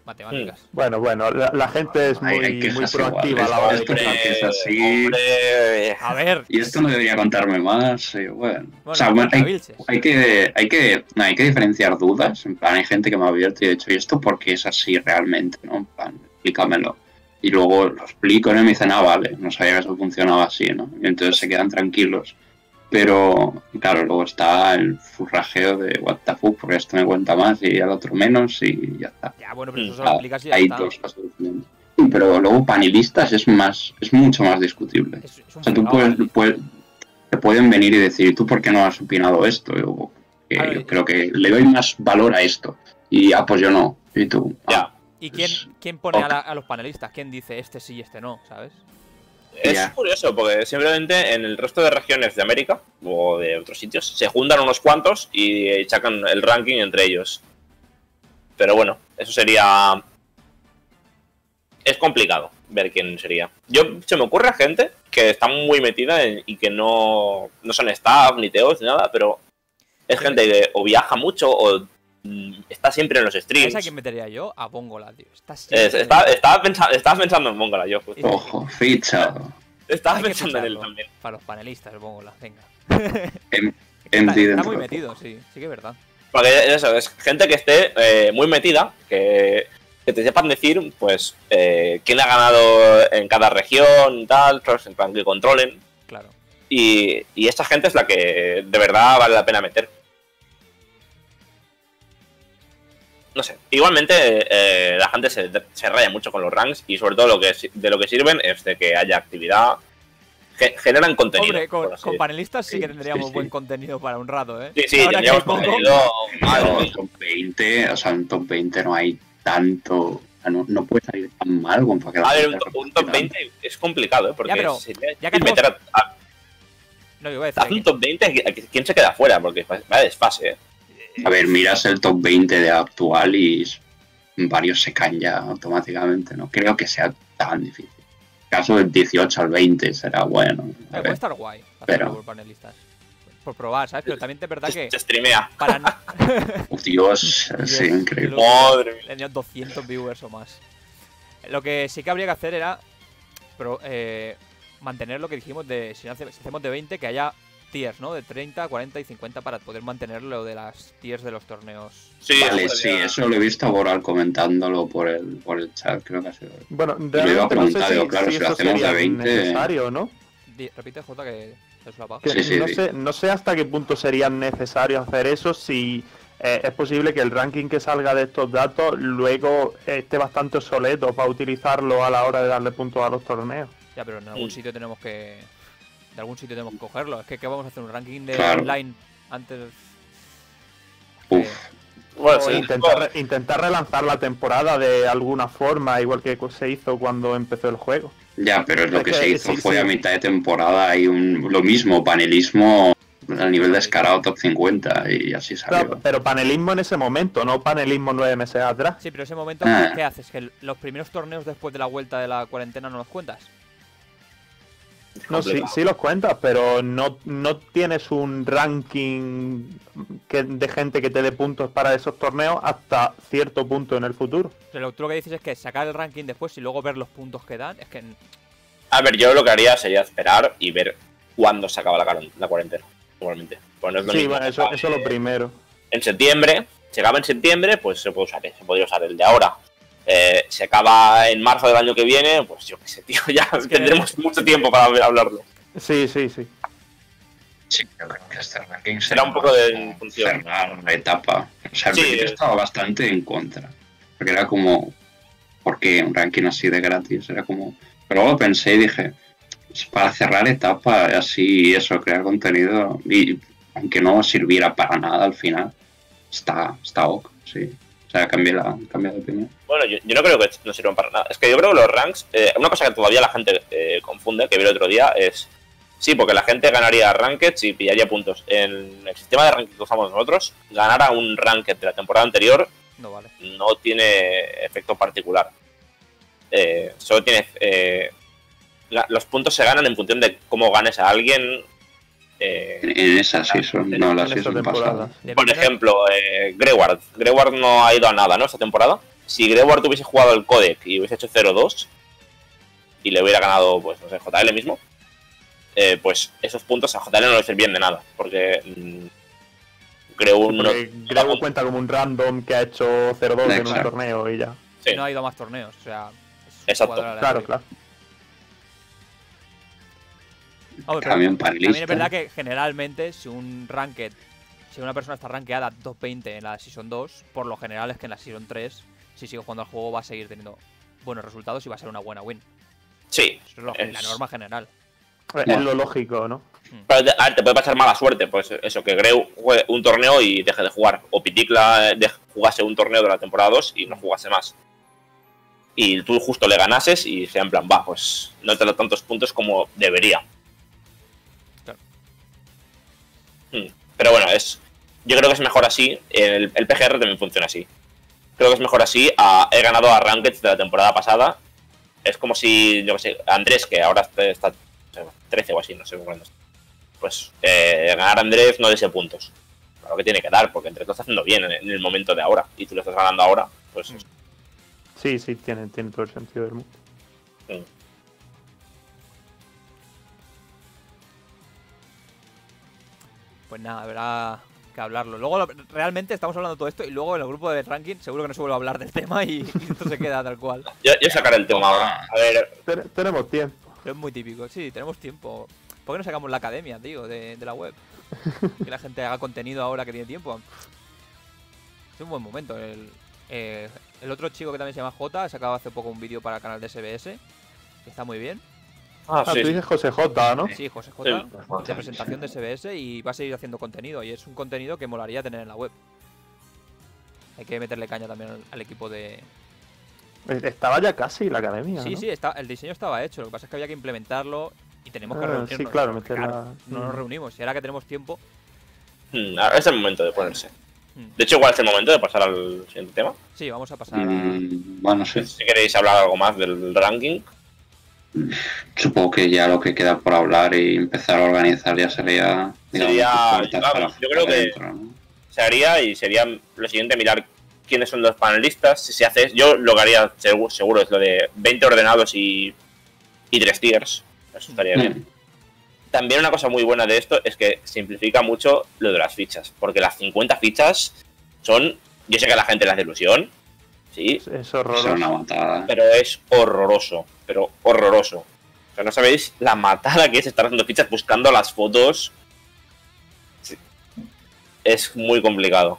matemáticas. Bueno, bueno, la, la gente es muy, hay muy proactiva a la hora de quejarse. así. hombre, A ver, Y esto no debería contarme más. bueno. bueno, o sea, bueno, hay, que, hay, que, no, hay que diferenciar dudas. En plan, hay gente que me ha abierto y ha dicho, ¿y esto por qué es así realmente? ¿no? En plan, explícamelo. Y luego lo explico ¿no? y me dicen, ah, vale, no sabía que eso funcionaba así, ¿no? Y entonces se quedan tranquilos. Pero, claro, luego está el furrajeo de what the fuck, porque esto me cuenta más y al otro menos y ya está. Ya, bueno, pero eso Mm, se lo explicas y ya Hay está. dos casos diferentes. Pero luego panelistas es más, es mucho más discutible. Es, es un O sea, tú puedes, puedes- te pueden venir y decir, ¿tú por qué no has opinado esto? Yo, que A ver, yo creo que le doy más valor a esto. Y, ah, pues yo no. Y tú, ah, ya. ¿Y quién, pues, quién pone a, ok. la- a los panelistas? ¿Quién dice este sí y este no? ¿Sabes? Es curioso porque simplemente en el resto de regiones de América o de otros sitios se juntan unos cuantos y sacan el ranking entre ellos. Pero bueno, eso sería. Es complicado ver quién sería. Yo se me ocurre a gente que está muy metida en- y que no, no son staff ni teos ni nada, pero es gente que o viaja mucho o está siempre en los ¿Sabes streams. a quién metería yo? A Bongola, tío. Está Es- estaba, pensando, estaba pensando en Mongola yo, justo. Ojo, fichado. Estaba Hay pensando en él también. Para los panelistas, Bongola, venga. *laughs* Está, muy metido, sí, sí que es verdad. Porque eso, es gente que esté eh, muy metida, que, que te sepan decir, pues, eh, quién ha ganado en cada región y tal, en plan que controlen. Claro. Y, y esta gente es la que de verdad vale la pena meter. No sé, igualmente eh, la gente se, se raya mucho con los ranks y sobre todo lo que, de lo que sirven es de que haya actividad, ge- generan contenido. Hombre, con, con panelistas sí que tendríamos sí, sí. buen contenido para un rato, ¿eh? Sí, sí, Ahora tendríamos contenido. Mía. top 20, o sea, en top 20 no hay tanto. no, no puede salir tan mal como para que la A ver, un, un top repita. 20 es complicado, ¿eh? Porque Ya, pero sería ya que difícil meter a, a- No, yo iba a decir. haz un top 20, ¿a qui- ¿quién se queda fuera? Porque va de desfase, ¿eh? A ver, miras el top 20 de actual y varios se caen ya automáticamente. No creo que sea tan difícil. Caso del 18 al 20 será bueno. Puede estar guay hacerlo Pero- por panelistas. Por probar, ¿sabes? Pero también es verdad que se streamea. para *laughs* Dios, Dios, sí, increíble. Madre mía. tenía 200 viewers o más. Lo que sí que habría que hacer era pro- eh, mantener lo que dijimos de si hacemos de 20 que haya tiers, ¿no? De 30, 40 y 50 para poder mantener lo de las tiers de los torneos. Sí, Vale, eso sí, eso lo he visto a Boral comentándolo por el, por el chat, creo que ha sido. Bueno, iba a realmente no sé si, claro, si si lo eso hacemos de sería 20. necesario, ¿no? Di- repite, Jota, que. Que Sí, sí, no, sí. Sé, no sé hasta qué punto sería necesario hacer eso si eh, es posible que el ranking que salga de estos datos luego esté bastante obsoleto para utilizarlo a la hora de darle puntos a los torneos. Ya, pero en algún sitio tenemos que. De algún sitio tenemos que cogerlo. Es que, ¿qué vamos a hacer? ¿Un ranking de Claro. online antes? Uf, Bueno, O sí, intentar, intentar relanzar la temporada de alguna forma, igual que se hizo cuando empezó el juego. ya, pero es lo Es que que se hizo sí, fue sí. a mitad de temporada hay un lo mismo, panelismo a nivel descarado top 50 y así Claro, salió. pero panelismo en ese momento, no panelismo nueve meses atrás. Sí, pero ese momento, Ah. ¿qué haces? ¿Que los primeros torneos después de la vuelta de la cuarentena no los cuentas? No, sí, sí los cuentas, pero no, no tienes un ranking que, de gente que te dé puntos para esos torneos hasta cierto punto en el futuro. Pero tú lo que dices es que sacar el ranking después y luego ver los puntos que dan. Es que A ver, yo lo que haría sería esperar y ver cuándo se acaba la, cuaren- la cuarentena, normalmente. Pues no es lo Sí, mismo bueno, eso, eso es lo primero. En septiembre, se acaba en septiembre, pues se puede usar, se podría usar el de ahora. Eh, se acaba en marzo del año que viene, pues yo qué sé, tío, *laughs* ya tendremos mucho tiempo para hablarlo. Sí, sí, sí. Sí, yo creo que este ranking Será un poco de función. cerrar la etapa. O sea, Sí, es- estaba bastante en contra. Porque era como, ¿por qué un ranking así de gratis? Era como... Pero luego pensé y dije, es para cerrar etapa, así y eso, crear contenido. Y aunque no sirviera para nada al final, está, está ok, sí. O sea, cambié, la, cambié de opinión. Bueno, yo, yo no creo que no sirvan para nada. Es que yo creo que los ranks, eh, una cosa que todavía la gente eh, confunde, que vi el otro día, es. Sí, porque la gente ganaría rankeds y pillaría puntos. En el sistema de ranking que usamos nosotros, ganar a un ranked de la temporada anterior no vale. no tiene efecto particular. Eh, solo tiene. eh, la- los puntos se ganan en función de cómo ganes a alguien. Eh, En, en esa season, no la en esta season temporada. pasada. por ejemplo, eh, Greward. Greward no ha ido a nada, ¿no? Esta temporada. Si Greward hubiese jugado el codec y hubiese hecho 0-2 y le hubiera ganado, pues, no sé, JL mismo, eh, pues esos puntos a JL no le servían de nada. Porque mm, Greu no. Grego cuenta como un random que ha hecho 0-2 en un torneo y ya. Sí. no ha ido a más torneos. O sea, Exacto. Claro, claro. Hombre, pero También también es verdad que generalmente si un ranked, si una persona está rankeada 220 en la Season 2, por lo general es que en la Season 3, si sigue jugando al juego va a seguir teniendo buenos resultados y va a ser una buena win. Sí. Eso es lo- Es- la norma general. Es lo lógico, ¿no? Pero te, a ver, te puede pasar mala suerte, pues eso, que Greu juegue un torneo y deje de jugar. O Piticla de- jugase un torneo de la temporada 2 y no jugase más. Y tú justo le ganases y sea en plan, va, pues no te da tantos puntos como debería. Pero bueno, es. Yo creo que es mejor así. El, el PGR también funciona así. Creo que es mejor así. he ganado a Ranked de la temporada pasada. Es como si, yo qué sé, Andrés, que ahora está, está no sé, 13 o así, no sé cuándo está. Pues eh, ganar a Andrés no dese puntos. Claro que tiene que dar, porque Andrés lo está haciendo bien en, en el momento de ahora. Y tú lo estás ganando ahora, pues. Sí, sí, tiene, tiene todo el sentido del mundo. hmm. Pues nada, habrá que hablarlo. Luego, lo- realmente estamos hablando de todo esto y luego en el grupo de ranking seguro que no se vuelve a hablar del tema y, y esto se queda tal cual. *laughs* Yo, yo sacaré el tema ahora. A ver, Ten- tenemos tiempo. Pero es muy típico. Sí, tenemos tiempo. ¿Por qué no sacamos la academia, tío, de, de la web? *laughs* Que la gente haga contenido ahora que tiene tiempo. Es un buen momento. El, eh, el otro chico que también se llama J ha sacado hace poco un vídeo para el canal de SBS. Que está muy bien. Ah, Ah, sí, tú dices José J, ¿no? Sí, José J. Sí. De presentación de SBS y va a seguir haciendo contenido. Y es un contenido que molaría tener en la web. Hay que meterle caña también al, al equipo de... Eh, Estaba ya casi la academia. Sí, ¿no? sí, está, el diseño estaba hecho. Lo que pasa es que había que implementarlo y tenemos que Ah, reunirnos. sí, claro, meterla- no nos Mm. reunimos. Y ahora que tenemos tiempo, Hmm, ahora es el momento de ponerse. Hmm. De hecho, igual es el momento de pasar al siguiente tema. sí, vamos a pasar. Mm, bueno, sí. Si queréis hablar algo más del ranking. Supongo que ya lo que queda por hablar y empezar a organizar ya sería. Sería- vamos, yo creo que- adentro, ¿no? se haría y sería lo siguiente mirar quiénes son los panelistas. Si se hace, yo lo que haría seguro, seguro es lo de 20 ordenados y, y 3 tiers. Eso estaría bien. Mm, También una cosa muy buena de esto es que simplifica mucho lo de las fichas, porque las 50 fichas son, yo sé que a la gente le hace ilusión, sí, Es Es horroroso. una matada. pero es horroroso, pero horroroso. O sea, no sabéis la matada que es estar haciendo fichas buscando las fotos. Sí. Es muy complicado.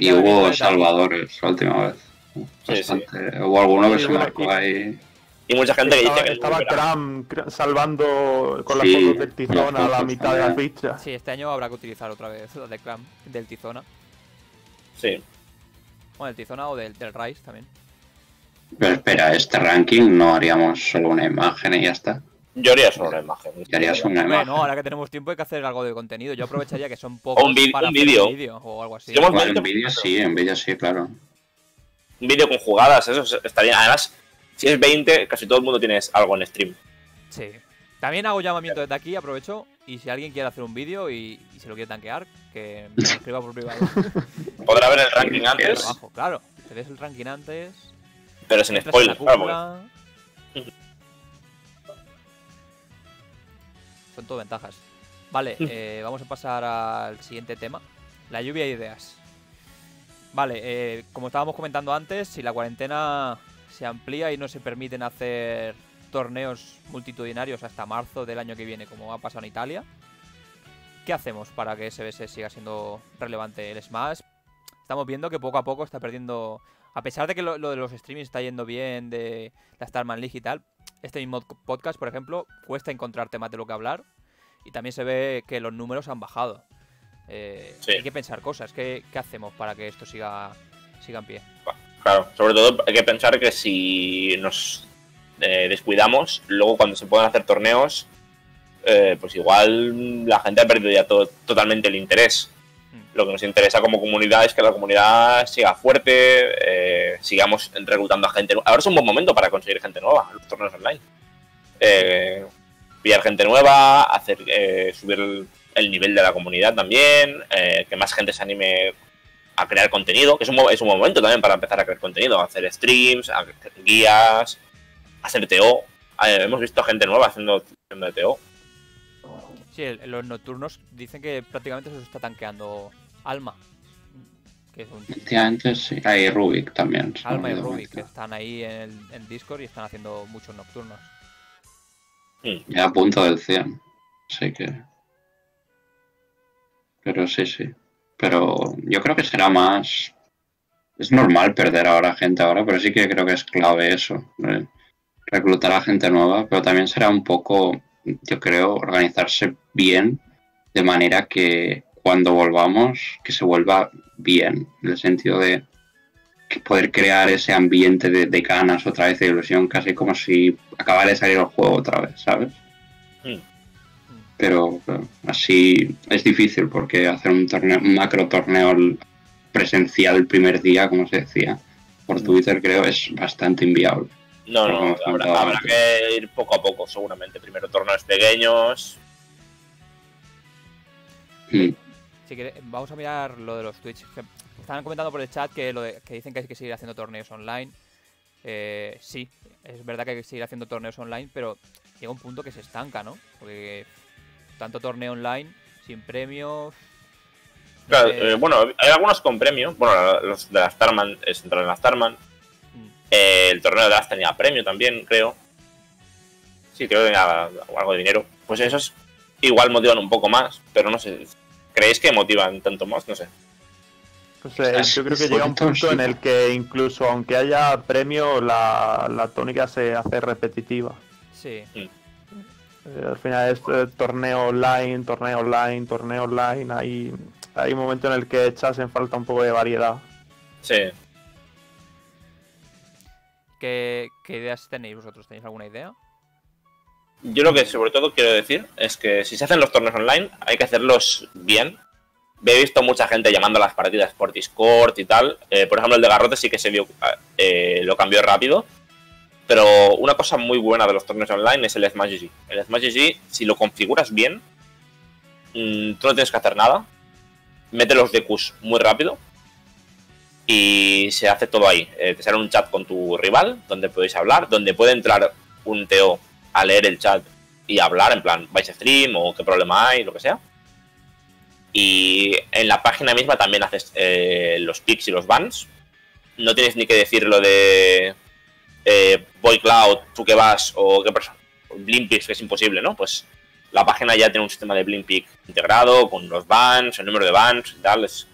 Y hubo salvadores la última vez. Sí. Hubo alguno que se marcó ahí. Y mucha gente que dice que estaba Cram Cram salvando con las Sí, fotos del tizón las a la mitad de la también. ficha. Sí, este año habrá que utilizar otra vez la de Clam, del Tizona. Sí. Bueno, del Tizona o del, del Rise también. Pero espera, este ranking no haríamos solo una imagen y ya está. Yo haría solo la imagen. Y harías una Hombre, imagen. no, ahora que tenemos tiempo hay que hacer algo de contenido. Yo aprovecharía que son *laughs* pocos O un para un hacer vídeo. o algo así. Bueno, en vídeo sí, en vídeo sí, claro. Un vídeo con jugadas, eso estaría. Además, si es 20, casi todo el mundo tiene algo en stream. Sí. También hago llamamiento desde aquí, aprovecho. Y si alguien quiere hacer un vídeo y, y se lo quiere tanquear, que me escriba por privado. *laughs* Podrá ver el ranking antes, Abajo, claro. Te ves el ranking antes. pero sin spoilers. claro, porque-. Son todo ventajas. Vale, *laughs* eh, vamos a pasar al siguiente tema. La lluvia de ideas. Vale, eh, como estábamos comentando antes, si la cuarentena se amplía y no se permiten hacer torneos multitudinarios hasta marzo del año que viene, como ha pasado en Italia, ¿qué hacemos para que SBS siga siendo relevante? El Smash, estamos viendo que poco a poco está perdiendo a pesar de que lo, lo de los streamings está yendo bien, de la Starman League y tal, este mismo podcast, por ejemplo, cuesta encontrar temas de lo que hablar. Y también se ve que los números han bajado. Eh, Sí. Hay que pensar cosas. ¿Qué, qué hacemos para que esto siga, siga en pie? Claro, sobre todo hay que pensar que si nos eh, descuidamos, luego cuando se puedan hacer torneos, eh, pues igual la gente ha perdido ya to- totalmente el interés. Mm. Lo que nos interesa como comunidad es que la comunidad siga fuerte, eh, sigamos reclutando a gente. Ahora es un buen momento para conseguir gente nueva en los torneos online. Eh, pillar gente nueva, hacer subir el, el nivel de la comunidad también, que más gente se anime a crear contenido, que es un, es un momento también para empezar a crear contenido, a hacer streams, a hacer guías, hacer TO. Eh, hemos visto gente nueva haciendo, haciendo TO. Sí, los nocturnos dicen que prácticamente se está tanqueando Alma. Que es un Efectivamente, sí. Hay Rubik también. Alma y Rubik que están ahí en, el, en Discord y están haciendo muchos nocturnos. Ya a punto del 100. Así que. Pero sí, sí. Pero yo creo que será más. Es normal perder ahora gente ahora, pero sí que creo que es clave eso. eh, Reclutar a gente nueva, pero también será un poco, yo creo, organizarse bien de manera que cuando volvamos, que se vuelva bien, en el sentido de poder crear ese ambiente de, de ganas otra vez, de ilusión, casi como si acabara de salir el juego otra vez, ¿sabes? Mm. pero pero así es difícil porque hacer un torneo, un macro torneo presencial el primer día, como se decía, por Twitter creo es bastante inviable. No, no, habrá, habrá que ir poco a poco, seguramente. Primero torneos pequeños. Si quere- vamos a mirar lo de los Twitch. Estaban comentando por el chat que, lo de- que dicen que hay que seguir haciendo torneos online. Eh, sí, es verdad que hay que seguir haciendo torneos online, pero llega un punto que se estanca, ¿no? Porque tanto torneo online, sin premios. Claro, eh, bueno, hay algunos con premio. Bueno, los de la Starman, es entrar en la Starman. Mm, Eh, el torneo de las tenía premio también, creo. Sí, creo que tenía algo de dinero. Pues esos igual motivan un poco más, pero no sé. ¿Creéis que motivan tanto más? No sé. No sé, Es- yo creo que llega un punto en el que incluso aunque haya premio, la, la tónica se hace repetitiva. Sí, Eh, al final es eh, torneo online, torneo online, torneo online. Hay, hay un momento en el que echas en falta un poco de variedad. Sí. ¿Qué, ideas tenéis vosotros? ¿Tenéis alguna idea? Yo lo que sobre todo quiero decir es que si se hacen los torneos online, hay que hacerlos bien. He visto mucha gente llamando a las partidas por Discord y tal. Eh, por ejemplo, el de Garrote sí que se vio, eh, lo cambió rápido. Pero una cosa muy buena de los torneos online es el Smash GG. El Smash GG, si lo configuras bien, mm, tú no tienes que hacer nada. Mete los DQs muy rápido. Y se hace todo ahí. Eh, te sale un chat con tu rival, donde podéis hablar, donde puede entrar un TO a leer el chat y hablar, en plan, vais a stream o qué problema hay, lo que sea. Y en la página misma también haces eh, los picks y los bans. No tienes ni que decir lo de eh, Boy Cloud, tú que vas, o qué persona. Picks, que es imposible, ¿no? Pues la página ya tiene un sistema de pick integrado con los bans, el número de bans y tal. Es,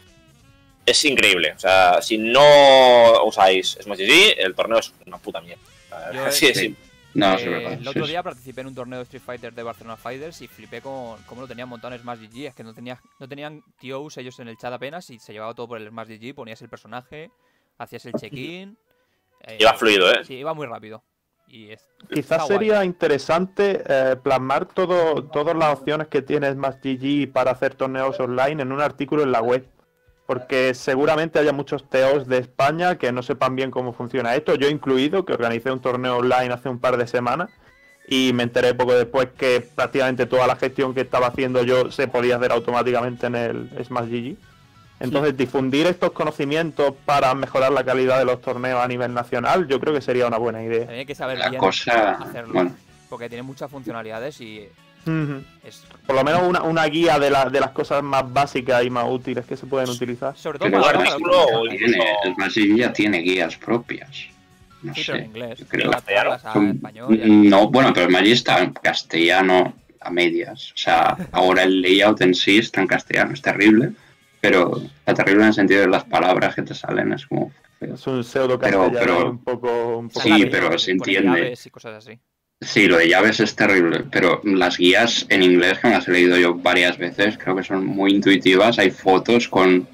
es increíble. O sea, si no usáis Smash GG, el torneo es una puta mierda. Yo- Sí. No, Eh, verdad. el sí, otro sí. día participé en un torneo de Street Fighter de Barcelona Fighters y flipé con cómo lo tenían montado en Smash GG. Es que no, tenía, no tenían TOs ellos en el chat apenas y se llevaba todo por el Smash GG. Ponías el personaje, hacías el check-in. eh, Iba fluido, ¿eh? Sí, iba muy rápido. Y es- Quizás guay. sería interesante eh, plasmar todo, todas las opciones que tiene Smash GG para hacer torneos online en un artículo en la web. Porque seguramente haya muchos TOs de España que no sepan bien cómo funciona esto. Yo incluido, que organicé un torneo online hace un par de semanas. y me enteré poco después que prácticamente toda la gestión que estaba haciendo yo se podía hacer automáticamente en el Smash GG. Entonces, difundir estos conocimientos para mejorar la calidad de los torneos a nivel nacional, yo creo que sería una buena idea. También hay que saber La bien cosa, hacerlo. bueno, Porque tiene muchas funcionalidades y Es. Por lo menos una, una guía de, la- de las cosas más básicas y más útiles que se pueden utilizar. Sobre todo pero para el tiene, el ya tiene guías propias. No Sí, pero en sé. inglés. yo creo. Español. No, bueno, pero el Magic está en castellano a medias. O sea, ahora el layout en sí está en castellano, es terrible, pero está terrible en el sentido de las palabras que te salen, es como feo. Es un pseudo Pero- castellano pero- un poco... Un poco Sí, pero se entiende. y cosas así. Sí, lo de llaves es terrible, pero las guías en inglés, que me las he leído yo varias veces, creo que son muy intuitivas. Hay fotos con,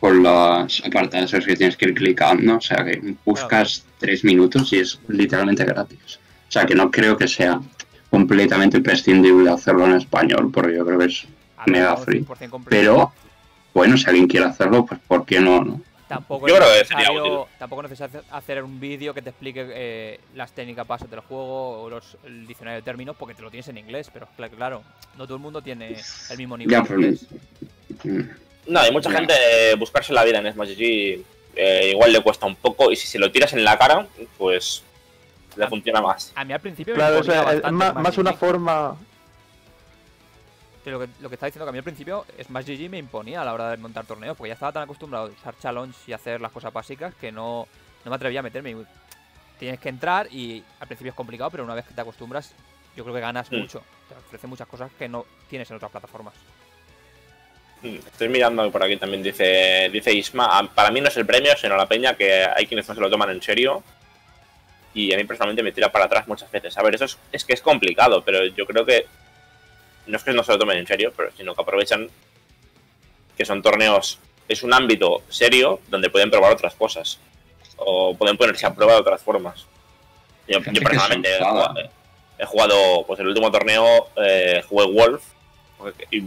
con los apartados que tienes que ir clicando, o sea que buscas tres minutos y es literalmente gratis. O sea que no creo que sea completamente imprescindible hacerlo en español, porque yo creo que es Mega free. 100% completo. Pero, bueno, si alguien quiere hacerlo, pues ¿por qué no? no? Tampoco Yo es creo que sería útil. tampoco es necesario hacer un vídeo que te explique eh, las técnicas bases del juego o los, el diccionario de términos porque te lo tienes en inglés, pero cla- claro, no todo el mundo tiene el mismo nivel Ya, inglés. Mm, No, hay mucha gente buscarse la vida en Smash GG eh, igual le cuesta un poco y si se lo tiras en la cara, pues le funciona más. A mí al principio Claro, me o sea, imponía es bastante más, una forma... Lo que, lo que está diciendo que a mí al principio Smash GG me imponía a la hora de montar torneos, porque ya estaba tan acostumbrado a usar challenge y hacer las cosas básicas que no, no me atrevía a meterme. Tienes que entrar y al principio es complicado, pero una vez que te acostumbras, yo creo que ganas Mm. mucho. Te ofrece muchas cosas que no tienes en otras plataformas. Mm, Estoy mirando por aquí también, dice, dice Isma, "Ah, para mí no es el premio, sino la peña que hay quienes no se lo toman en serio. Y a mí personalmente me tira para atrás muchas veces. A ver, eso es, es que es complicado, pero yo creo que no es que no se lo tomen en serio, pero sino que aprovechan que son torneos, es un ámbito serio donde pueden probar otras cosas. O pueden ponerse a prueba de otras formas. Yo, yo personalmente he jugado, he jugado, pues el último torneo eh, jugué Wolf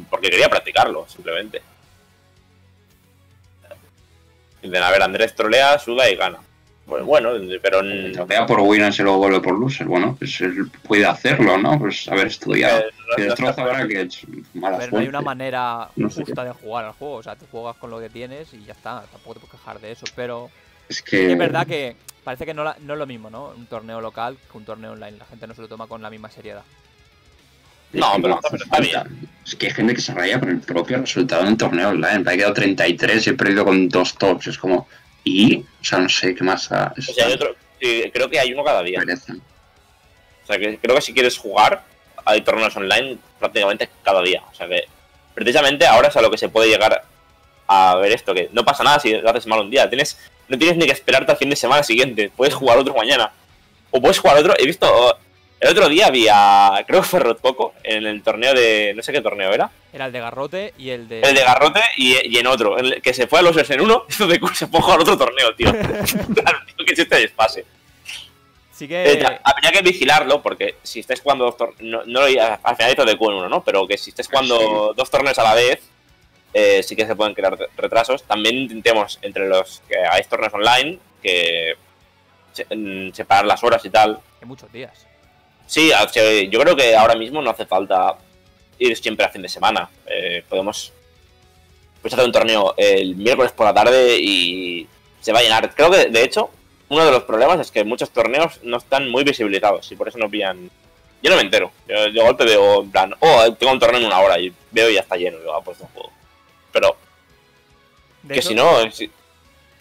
porque quería practicarlo, simplemente. Dicen, a ver, Andrés trolea, suda y gana. Pues bueno, pero Trapea por winners y luego vuelve por loser. Bueno, pues él puede hacerlo, ¿no? Pues haber estudiado. no destroza ahora que es mala Pero no hay una manera No sé justa de jugar al juego. O sea, te juegas con lo que tienes y ya está. Tampoco te puedes quejar de eso. Pero Es que, es verdad que parece que no, la- no es lo mismo, ¿no? Un torneo local que un torneo online. La gente no se lo toma con la misma seriedad. No, es que pero, hace pero está falta. bien. Es que hay gente que se raya con el propio resultado en torneo online. Me he quedado 33 y he perdido con dos tops. Es como, ¿y? O sea, no sé qué más. Es O sea, hay otro- creo que hay uno cada día. pereza. O sea, que creo que si quieres jugar, hay torneos online prácticamente cada día. O sea que precisamente ahora es a lo que se puede llegar a ver esto, que no pasa nada si lo haces mal un día. Tienes, no tienes ni que esperarte al fin de semana siguiente. Puedes jugar otro mañana. O puedes jugar otro. He visto. El otro día había. Creo que fue Rotcoco en el torneo de. No sé qué torneo era. Era el de Garrote y el de. El de Garrote y, y en otro. en el que se fue a los en uno. *laughs* Esto de se fue a jugar otro torneo, tío. *laughs* claro, tío, que es este desfase. Sí que. Eh, ya, habría que vigilarlo porque si estáis jugando dos torneos, no, no, al final hizo de Q en uno, ¿no? Pero que si estáis jugando dos torneos a la vez, eh, sí que se pueden crear retrasos. También intentemos entre los que hagáis torneos online que se- mm, separar las horas y tal. Hay muchos días. Sí, yo creo que ahora mismo no hace falta ir siempre a fin de semana. Eh, podemos pues, hacer un torneo el miércoles por la tarde y se va a llenar. Creo que, de hecho, uno de los problemas es que muchos torneos no están muy visibilizados y por eso no pillan. Yo no me entero. Yo de golpe veo en plan, oh, tengo un torneo en una hora y veo y ya está lleno. Y digo, ah, pues no juego. Pero que si no, si-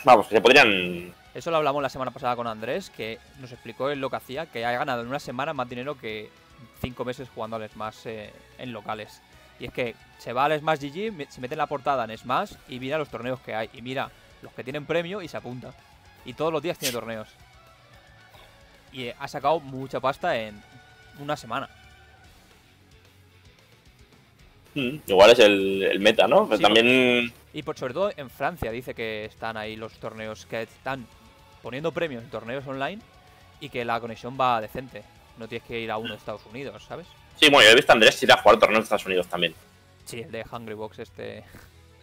vamos, que se podrían. Eso lo hablamos la semana pasada con Andrés, que nos explicó él lo que hacía, que ha ganado en una semana más dinero que cinco meses jugando al Smash eh, en locales. Y es que se va al Smash GG, se mete en la portada en Smash y mira los torneos que hay. Y mira los que tienen premio y se apunta. Y todos los días tiene torneos. Y eh, ha sacado mucha pasta en una semana. Mm, igual es el, el meta, ¿no? Pero Sí, también. Y por sobre todo en Francia dice que están ahí los torneos que están poniendo premios en torneos online y que la conexión va decente. No tienes que ir a uno de Estados Unidos, ¿sabes? Sí, bueno, yo he visto a Andrés ir a jugar torneos de Estados Unidos también. Sí, el de Hungry Box este.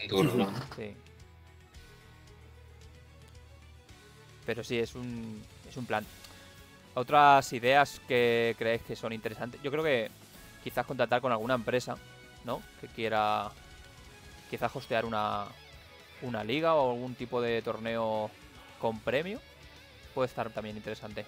Duro, ¿no? Sí. Pero sí, es un, es un plan. Otras ideas que creéis que son interesantes. Yo creo que quizás contratar con alguna empresa, ¿no? Que quiera quizás hostear una, una liga o algún tipo de torneo con premio. Puede estar también interesante.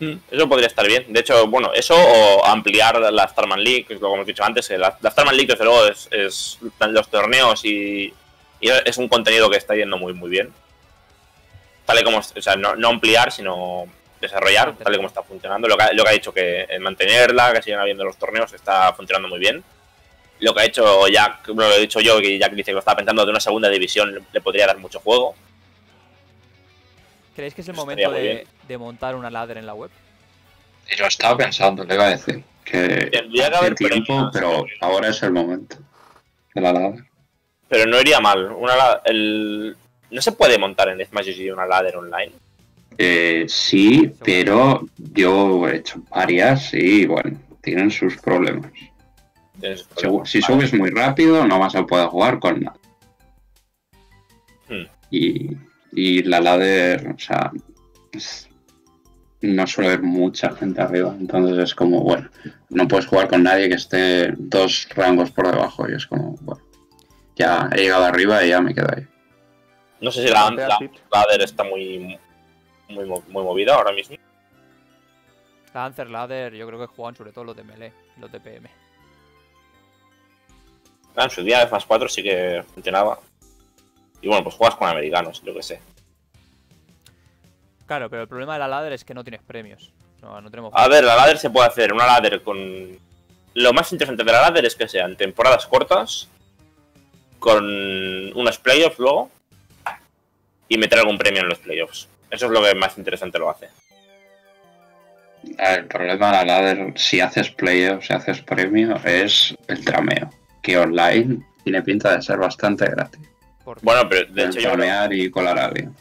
Mm, Eso podría estar bien. De hecho, bueno, eso o ampliar la Starman League, como hemos dicho antes. que La, la Starman League, desde luego, es, es los torneos y, y es un contenido que está yendo muy, muy bien. Tal y como, o sea, no, no ampliar, sino desarrollar, tal y como está funcionando. Lo que, ha- lo que ha dicho que eh, mantenerla, que sigan habiendo los torneos, está funcionando muy bien. Lo que ha hecho Jack, bueno, lo he dicho yo, que Jack dice que lo estaba pensando de una segunda división, le podría dar mucho juego. ¿Creéis que es el momento de, montar una ladder en la web? Y lo estaba pensando, le iba a decir. Que Tendría que haber tiempo, pero ahora es el momento. De la ladder. Pero no iría mal. Una, el, no se puede montar en Smash GG una ladder online. Eh, sí, pero yo he hecho varias y bueno, tienen sus problemas. Si subes muy rápido, no vas a poder jugar con nada. Hmm. Y, y la ladder, o sea, es- no suele haber mucha gente arriba, entonces es como, bueno, no puedes jugar con nadie que esté dos rangos por debajo y es como, bueno, ya he llegado arriba y ya me quedo ahí. No sé si la, Golpea la ladder está muy, muy, muy movida ahora mismo. La Ancer Ladder, yo creo que juegan sobre todo los de Melee, los de PM. Ah, En su día más 4 sí que funcionaba. Y bueno, pues juegas con americanos, yo que sé. Claro, pero el problema de la ladder es que no tienes premios. No, no tenemos. A ver, la ladder se puede hacer una ladder con. Lo más interesante de la ladder es que sean temporadas cortas, con unos playoffs luego, y meter algún premio en los playoffs. Eso es lo que más interesante lo hace. El problema de la ladder, si haces playoff, si haces premio, es el trameo, que online tiene pinta de ser bastante gratis. Porque- Bueno, pero de hecho yo creo y colar a alguien.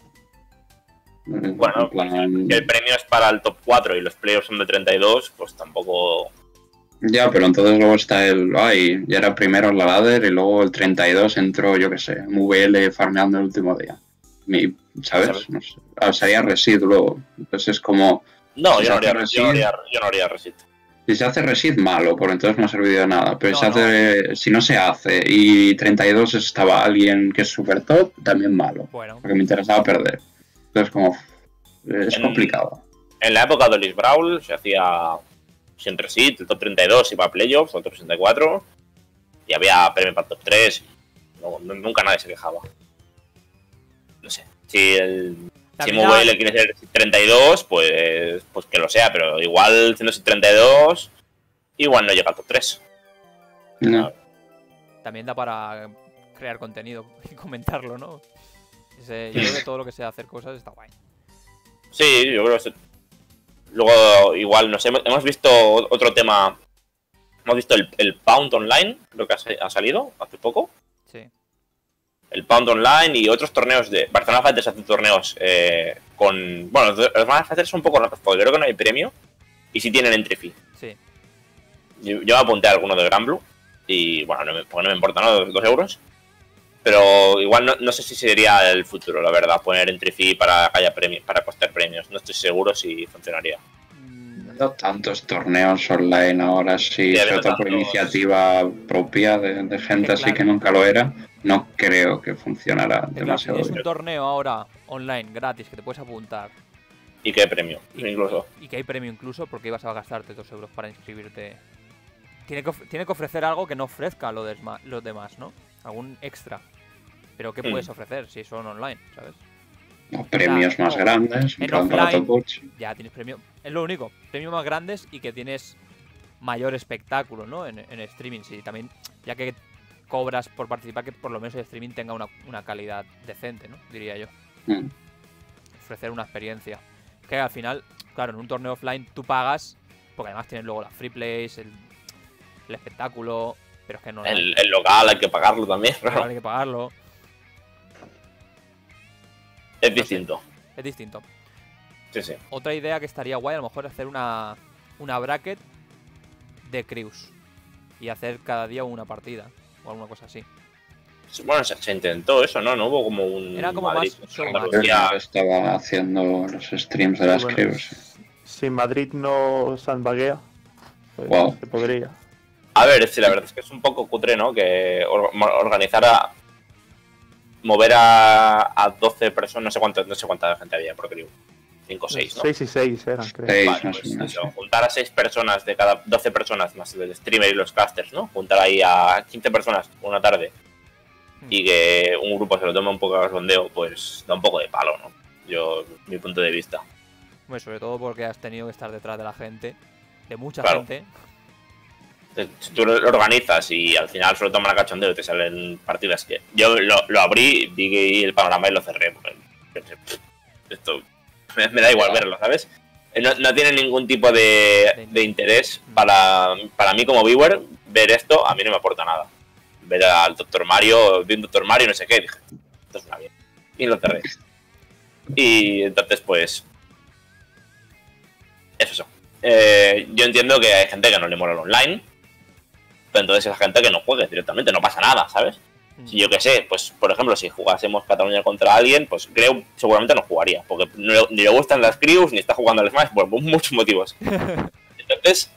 Bueno, En plan- que el premio es para el top 4 y los playoffs son de 32, pues tampoco. Ya, pero entonces luego está el. Ay, ya era primero en la ladder y luego el 32 entró, yo qué sé, MVL farmeando el último día. Mi- ¿Sabes? ¿Sabes? No sé. Ah, sería Resid luego. Entonces es como. No, Si yo no, haría, yo, no resid- haría, yo no haría resit. Si se hace Resid, malo, porque entonces no ha servido de nada. Pero No, si, hace, si no se hace y 32 estaba alguien que es super top, también malo. Bueno, Porque me interesaba perder. Entonces, como. Es En- complicado. En la época de Olis Brawl se hacía sin resit, el top 32 iba a playoffs, el top 64, y había premio para el top 3. y no- no- nunca nadie se quejaba. No sé. Si el. Si MVL quiere ser 32, pues, pues que lo sea, pero igual siendo 32, igual no llega al top 3. No. también da para crear contenido *laughs* y comentarlo, ¿no? Ese- yo creo que todo lo que sea hacer cosas está guay. Sí, yo creo que. Luego, igual, no sé, hemos- visto otro tema. Hemos visto el, el Pound Online, creo que ha, ha salido hace poco. Sí. El Pound Online y otros torneos de. Barcelona Fighters hace torneos eh, con. Bueno, los Barcelona Fighters son un poco raros porque creo que no hay premio y sí tienen entry fee. Sí. Yo, yo me apunté a alguno de Gran Blue y bueno, no me, porque no me importa, ¿no? Dos, dos euros. Pero igual no, no sé si sería el futuro, la verdad, poner entry fee para que haya premios, para costar premios. No estoy seguro si funcionaría. Tantos torneos online ahora sí, sobre todo por iniciativa propia de, de gente Que así claro. que nunca lo era, no creo que funcionara que claro, demasiado tienes un bien. torneo ahora online gratis que te puedes apuntar ¿Y qué premio? y, Incluso. y que hay premio incluso porque ibas a gastarte dos euros para inscribirte. Tiene que, tiene que ofrecer algo que no ofrezca lo desma- los demás, ¿no? Algún extra. Pero ¿qué Hmm. puedes ofrecer si son online, ¿sabes? Premios Claro, más no. grandes, En en plan para offline. Top 8. Ya tienes premio. Es lo único. Premios más grandes y que tienes mayor espectáculo, ¿no? En, en streaming. Sí, también, ya que cobras por participar, que por lo menos el streaming tenga una, una calidad decente, ¿no? Diría yo. Mm. Ofrecer una experiencia. Que al final, claro, en un torneo offline tú pagas, porque además tienes luego las free plays, el, el espectáculo, pero es que no El, el local hay que pagarlo también, *laughs* claro. hay que pagarlo. Es distinto. Es distinto. Sí, sí. Otra idea que estaría guay, a lo mejor hacer una, una bracket de crews. Y hacer cada día una partida. O alguna cosa así. Bueno, se, se intentó eso, ¿no? No hubo como un. Era como Madrid, más Andalucía. Yo estaba haciendo los streams de las Bueno. crews. Si Madrid no sandbaguea, pues Wow. se podría. A ver, sí, la verdad es que es un poco cutre, ¿no? Que or- mo- organizar a. Mover a, a 12 personas, no sé cuánto, no sé cuánta gente había por crew. 5 o 6, ¿no? 6 y 6 eran, creo. Seis, Vale, pues eso, juntar a 6 personas de cada 12 personas más el streamer y los casters, ¿no? Juntar ahí a 15 personas una tarde y que un grupo se lo tome un poco a sondeo, pues da un poco de palo, ¿no? Yo, mi punto de vista. Hombre, sobre todo porque has tenido que estar detrás de la gente, de mucha Claro. gente. Si tú lo organizas y al final solo toman a cachondeo y te salen partidas que. Yo lo, lo abrí, vi el panorama y lo cerré. porque pensé, "Pff, Esto me, me da igual verlo, ¿sabes? No, no tiene ningún tipo de, de interés para, para mí como viewer ver esto, a mí no me aporta nada. Ver al Dr. Mario, vi un Dr. Mario, no sé qué, dije, esto es una mierda. Y lo cerré. Y entonces, pues. Es eso. Eh, yo entiendo que hay gente que no le mola el online. Pero entonces esa gente que no juegue directamente, no pasa nada, ¿sabes? Mm. Si yo qué sé, pues por ejemplo, si jugásemos Cataluña contra alguien, pues creo seguramente no jugaría, porque no ni le gustan las crews, ni está jugando al Smash, por *laughs* muchos motivos. *laughs* Entonces,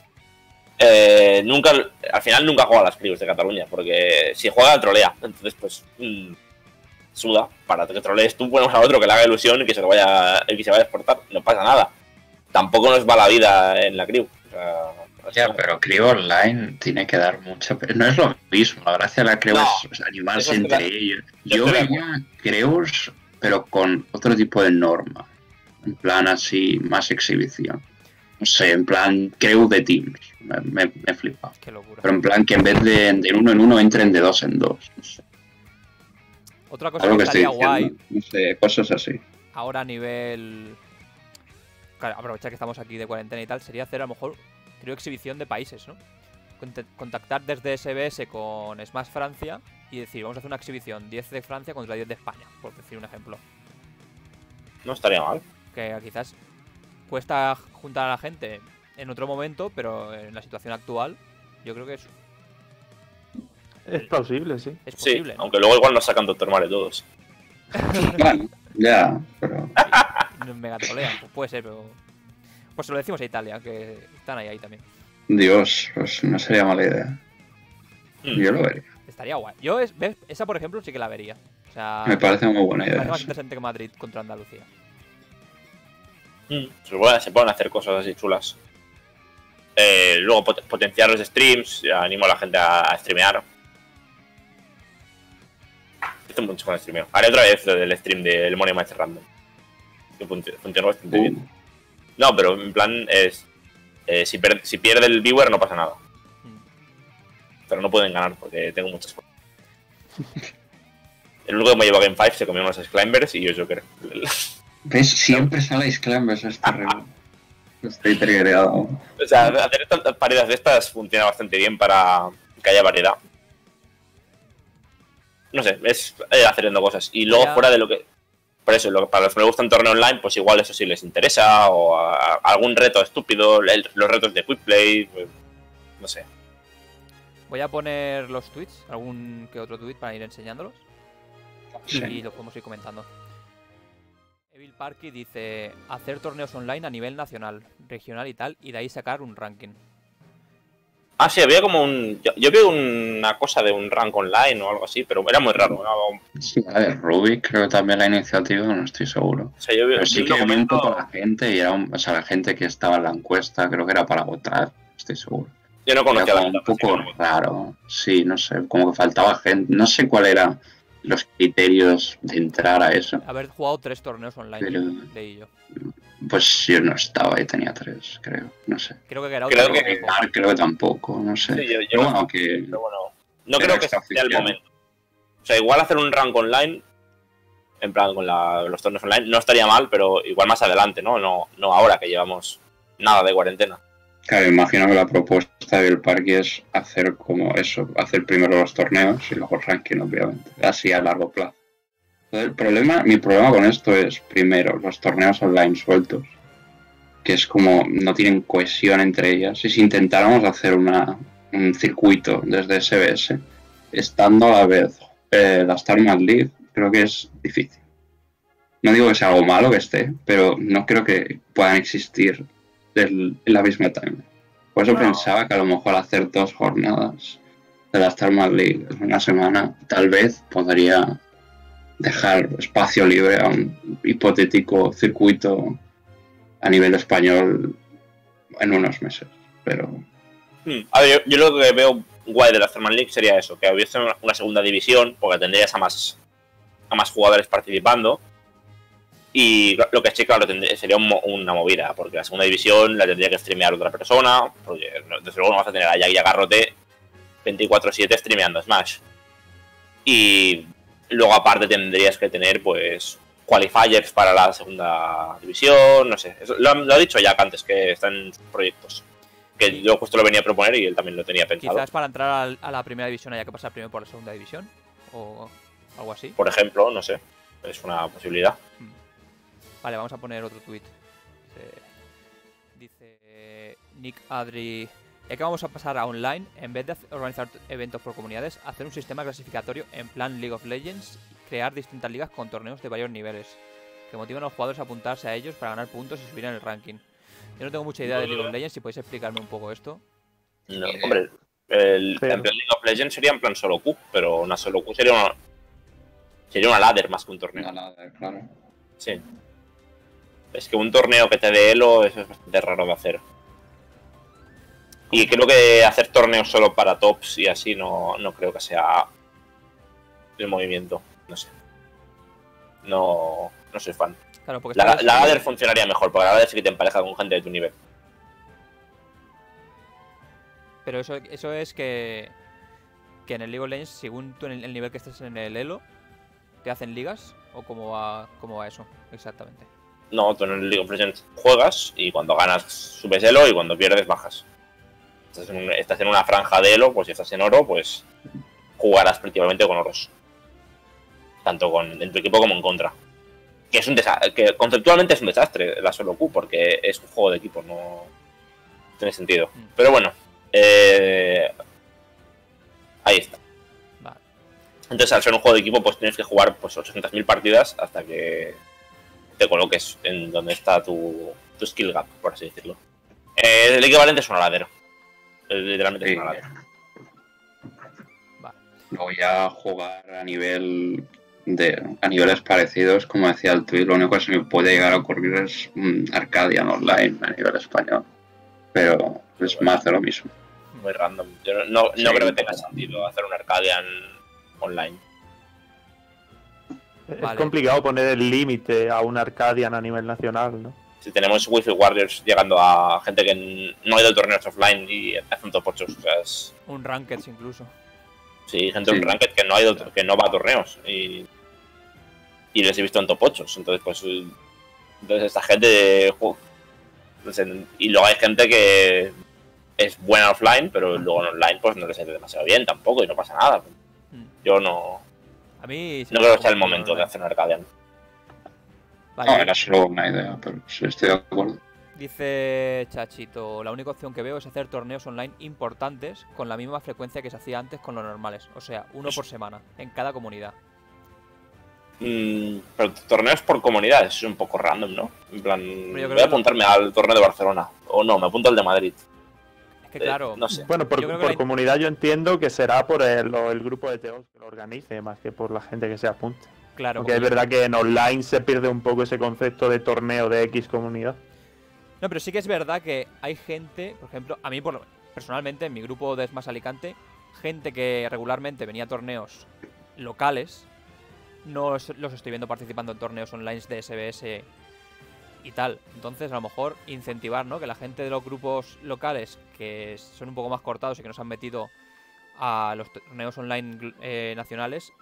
eh, nunca, al final nunca juega a las crews de Cataluña, porque si juega, trolea. Entonces, pues, mm, suda, para que trolees tú, ponemos a otro que le haga ilusión y que se lo vaya, y que se vaya a exportar, no pasa nada. Tampoco nos va la vida en la crew. O sea, Ya, pero Crew Online tiene que dar mucho. pero No es lo mismo. La gracia de la Crew No, es animarse entre ellos. yo veía Crews, pero con otro tipo de norma. En plan así, más exhibición. No sé, en plan Crew de Teams. Me, me, me flipa. Qué locura. Pero en plan que en vez de de uno en uno entren de dos en dos. No sé. Otra cosa Algo que que estoy estaría guay. No sé, cosas así. ahora a nivel. Claro, aprovechar que estamos aquí de cuarentena y tal, sería hacer a lo mejor, creo, exhibición de países, ¿no? Contactar desde SBS con Smash Francia y decir, vamos a hacer una exhibición 10 de Francia contra 10 de España, por decir un ejemplo. no estaría mal. Que quizás cuesta juntar a la gente en otro momento, pero en la situación actual, yo creo que es, Es plausible, sí. es Sí, posible. ¿no? aunque luego igual nos sacan Doctor Mario todos. Bueno, ya, pero. *laughs* Nos mega trolean, pues puede ser, pero. Pues se lo decimos a Italia, que están ahí, ahí también. Dios, pues no sería mala idea. Mm. Yo lo vería. Estaría guay. Yo, es, ¿ves? esa por ejemplo, sí que la vería. O sea, Me parece muy buena idea. más sí. interesante que Madrid contra Andalucía. Mm, Se, pueden, se pueden hacer cosas así chulas. Eh, luego pot- potenciar los streams, animo a la gente a, a streamear. Esto mucho con el streameo. Haré otra vez lo del stream del Money Match Random. Que func- funcionó bastante bien. No, pero en plan es. eh, si, per- si pierde el viewer no pasa nada. Mm. Pero no pueden ganar porque tengo muchas cosas. *laughs* El único que me llevó a Game 5 se comió unos Climbers y yo Joker. *laughs* ¿Ves? Siempre sale Climbers, es terrible. Estoy triggerado. O sea, hacer tantas paredes de estas funciona bastante bien para que haya variedad. No sé, es eh, haciendo cosas. Y luego Ya. fuera de lo que... Por eso, lo que- para los que les gustan torneo online, pues igual eso sí les interesa. O a- a- algún reto estúpido, el- los retos de Quick Play, pues, no sé. Voy a poner los tweets, algún que otro tweet para ir enseñándolos Sí. y lo podemos ir comentando. Evil Parky dice hacer torneos online a nivel nacional, regional y tal, y de ahí sacar un ranking. Ah, sí, había como un... Yo, yo vi una cosa de un rank online o algo así, pero era muy raro. ¿no? Sí, a ver, Rubik creo que también la iniciativa, no estoy seguro. O sea, yo vi, Pero sí vi que un vi un poco la gente y era un- o sea, la gente que estaba en la encuesta, creo que era para votar, estoy seguro. Yo no Era conocía la como un poco raro, sí, no sé, como que faltaba gente, no sé cuál eran los criterios de entrar a eso. Haber jugado tres torneos online Pero- de ello. Pues yo no estaba y tenía tres, creo, no sé. Creo que era Creo otro que- equipo. Dar creo que tampoco, no sé. Sí, yo- yo Pero no- bueno, que Pero bueno, no Pero creo que sea el momento. O sea, igual hacer un rank online, en plan con la- los torneos online, no estaría mal, pero igual más adelante, ¿no? No, no ahora que llevamos nada de cuarentena. Claro, imagino que la propuesta del parque es hacer como eso, hacer primero los torneos y luego el ranking, obviamente, así a largo plazo. El problema, mi problema con esto es, primero, los torneos online sueltos, que es como no tienen cohesión entre ellas. Y si intentáramos hacer una, un circuito desde SBS, estando a la vez eh, la Star Mad League creo que es difícil. No digo que sea algo malo que esté, pero no creo que puedan existir en la misma time. Por eso pensaba que a lo mejor hacer dos jornadas de la Star Mad League en una semana tal vez podría dejar espacio libre a un hipotético circuito a nivel español en unos meses. Pero Hmm. A ver, yo, lo que veo guay de la Thermal League sería eso, que hubiese una, segunda división, porque tendrías a más, a más jugadores participando. Y lo que sí, claro, tendría- sería una movida, porque la segunda división la tendría que streamear otra persona, porque desde luego no vas a tener a Jack y a Garrote 24-7 streameando Smash. Y luego aparte tendrías que tener, pues, qualifiers para la segunda división, no sé. Eso- lo, ha- lo ha dicho Jack antes, que están en sus proyectos. Que yo justo lo venía a proponer y él también lo tenía pensado. Quizás para entrar a la primera división haya que pasar primero por la segunda división. O algo así. Por ejemplo, no sé. Es una posibilidad. Vale, vamos a poner otro tweet. Dice, dice, eh, Nick Adri. Ya que vamos a pasar a online, en vez de organizar eventos por comunidades, hacer un sistema clasificatorio en plan League of Legends y crear distintas ligas con torneos de varios niveles, que motiven a los jugadores a apuntarse a ellos para ganar puntos y subir en el ranking. Yo no tengo mucha idea de League of Legends, si podéis explicarme un poco esto. No, hombre, el Pero- campeón League of Legends sería en plan solo Q, pero una solo Q sería una. Sería una ladder más que un torneo. no, nada, claro. Sí. Es que un torneo que te dé Elo eso es bastante raro de hacer. Y creo que hacer torneos solo para tops y así no, no creo que sea el movimiento. No sé. No, no soy fan. Claro, porque La, ladder funcionaría mejor, porque la ladder sí que te empareja con gente de tu nivel. Pero eso, eso es que, que en el League of Legends, según tú en el, el nivel que estés en el Elo, ¿te hacen ligas? ¿O cómo va, cómo va eso exactamente? No, tú en el League of Legends juegas y cuando ganas subes Elo y cuando pierdes bajas. Estás en, un- estás en una franja de Elo, pues si estás en oro, pues jugarás principalmente con oros. Tanto con, en tu equipo como en contra. Que es un desastre, que conceptualmente es un desastre la solo Q, porque es un juego de equipo, no tiene sentido. Mm. Pero bueno, eh, ahí está. Vale. Entonces, al ser un juego de equipo, pues tienes que jugar pues 800.000 partidas hasta que te coloques en donde está tu, tu skill gap, por así decirlo. Eh, el equivalente es una ladera. Literalmente Sí. es una ladera. Vale. Luego ya jugar a nivel de a niveles parecidos, como decía el tweet, lo único que se me puede llegar a ocurrir es un Arcadian online a nivel español. Pero es más de lo mismo. Muy random. Yo no, no, no Sí. creo que tenga sentido hacer un Arcadian online. Es Vale. complicado poner el límite a un Arcadian a nivel nacional, ¿no? Si tenemos Wi-Fi Warriors llegando a gente que no ha ido a torneos offline y hace un top 8, o sea, es, Un Rankeds incluso. Sí, gente Sí. en Ranked que no ha ido, que no va a torneos y, y les he visto en top 8. Entonces, pues entonces esta gente y luego hay gente que es buena offline, pero luego en online pues no les sale demasiado bien tampoco y no pasa nada. Mm. Yo no, A mí... sí no creo que sea el momento de hacer un Arcadian. Vale, No, era solo una idea, pero sí estoy de acuerdo. Dice Chachito, la única opción que veo es hacer torneos online importantes con la misma frecuencia que se hacía antes con los normales. O sea, uno por semana, en cada comunidad. Mm, pero torneos por comunidades es un poco random, ¿no? En plan, voy a que- apuntarme al torneo de Barcelona. O no, me apunto al de Madrid. Es que Eh, claro, no sé. Bueno, por, Yo creo que por la- comunidad yo entiendo que será por el, el grupo de TEOs que lo organice, más que por la gente que se apunte. Claro. Porque es verdad que en online se pierde un poco ese concepto de torneo de X comunidad. No, pero sí que es verdad que hay gente, por ejemplo, a mí por, personalmente, en mi grupo de Smash Alicante, gente que regularmente venía a torneos locales, no los estoy viendo participando en torneos online de SBS y tal. Entonces, a lo mejor incentivar, ¿no? Que la gente de los grupos locales, que son un poco más cortados y que no se han metido a los torneos online eh, nacionales,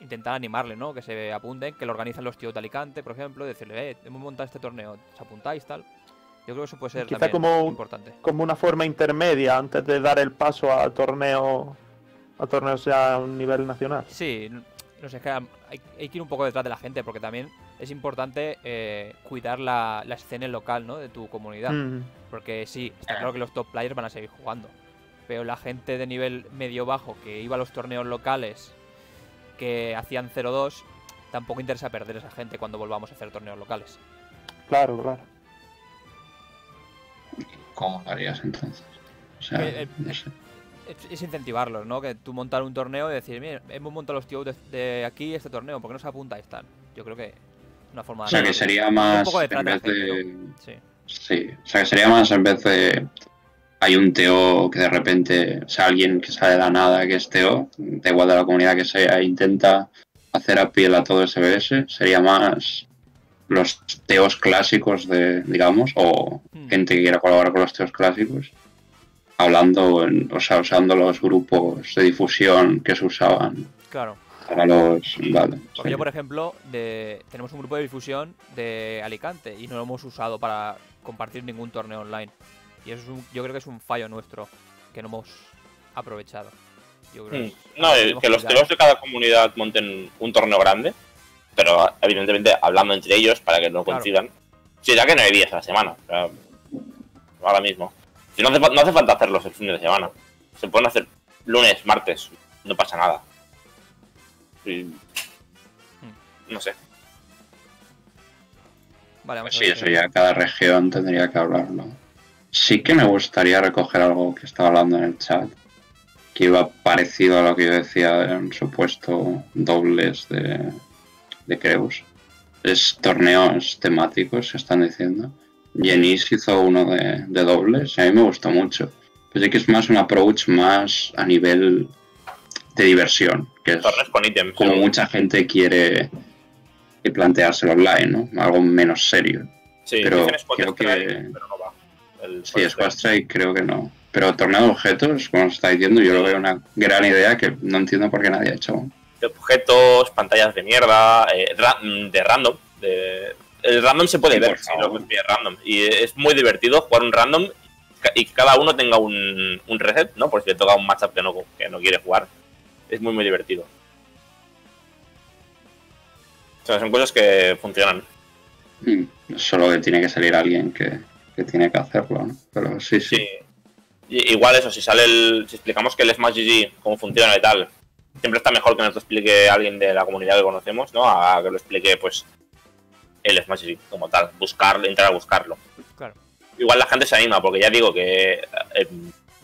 intentar animarle, ¿no? Que se apunten, que lo organizan los tíos de Alicante, por ejemplo, decirle, eh, hemos montado este torneo, ¿os apuntáis, tal? Yo creo que eso puede ser Quizá también como- importante. Como una forma intermedia antes de dar el paso a torneo a torneos ya a un nivel nacional. Sí, no sé, es que hay, hay que ir un poco detrás de la gente, porque también es importante eh, cuidar la, la escena local, ¿no? De tu comunidad. Mm. Porque sí, está claro que los top players van a seguir jugando. Pero la gente de nivel medio-bajo que iba a los torneos locales que hacían 0-2, tampoco interesa perder a esa gente cuando volvamos a hacer torneos locales. Claro, claro. ¿Cómo lo harías entonces? O sea, Eh, eh, no sé. Es, incentivarlos, ¿no? Que tú montar un torneo y decir, mira, hemos montado los tíos de, de aquí este torneo, ¿por qué no se apuntáis tal? Yo creo que es una forma O sea, que de- sería un más poco de en vez de... Sí. Sí, o sea, que sería más en vez de... Hay un TO que de repente, o sea, alguien que sale de la nada que es TO, da igual de la comunidad que sea, intenta hacer a piel a todo SBS, sería más los TOs clásicos de, digamos, o Hmm. gente que quiera colaborar con los TOs clásicos, hablando, en- o sea, usando los grupos de difusión que se usaban Claro. para los... Vale, Porque sí. yo, por ejemplo, de, tenemos un grupo de difusión de Alicante y no lo hemos usado para compartir ningún torneo online. Y eso es un- yo creo que es un fallo nuestro que no hemos aprovechado. Yo creo Mm. es- No, eh, que los teos de cada comunidad monten un torneo grande, pero evidentemente hablando entre ellos para que no Claro. coincidan. Sí, ya que no hay días a la semana. o sea, ahora mismo. Si no hace, fa- no hace falta hacerlos el fin de semana. Se pueden hacer lunes, martes, no pasa nada. Y- No sé. Vale, vamos a Sí, eso ya cada región tendría que hablarlo. Sí que me gustaría recoger algo que estaba hablando en el chat, que iba parecido a lo que yo decía en supuesto dobles de, de Creus. Es torneos temáticos, se están diciendo. Jenis hizo uno de, de dobles y a mí me gustó mucho. Pues que es más un approach más a nivel de diversión, que es como mucha gente quiere planteárselo online, ¿no? Algo menos serio. Sí, pero creo que- Strike, pero no va. El Sí, Squad Strike. Creo que no. Pero torneo de objetos, como se está diciendo, yo lo veo una gran idea que no entiendo por qué nadie ha hecho de objetos, pantallas de mierda, eh, ra- mm, de random. De... El random se puede Sí, ver si lo pide random. Y es muy divertido jugar un random y que cada uno tenga un, un reset, ¿no? Por si le toca un matchup que no, que no quiere jugar. Es muy, muy divertido. O sea, son cosas que funcionan. Mm, Solo que tiene que salir alguien que, que tiene que hacerlo, ¿no? Pero sí, sí. Igual eso, si sale el. Si explicamos que el Smash GG, cómo funciona y tal, siempre está mejor que nos lo explique alguien de la comunidad que conocemos, ¿no? A que lo explique, pues, el Smash GG como tal. Buscarlo, entrar a buscarlo. Claro. Igual la gente se anima, porque ya digo que es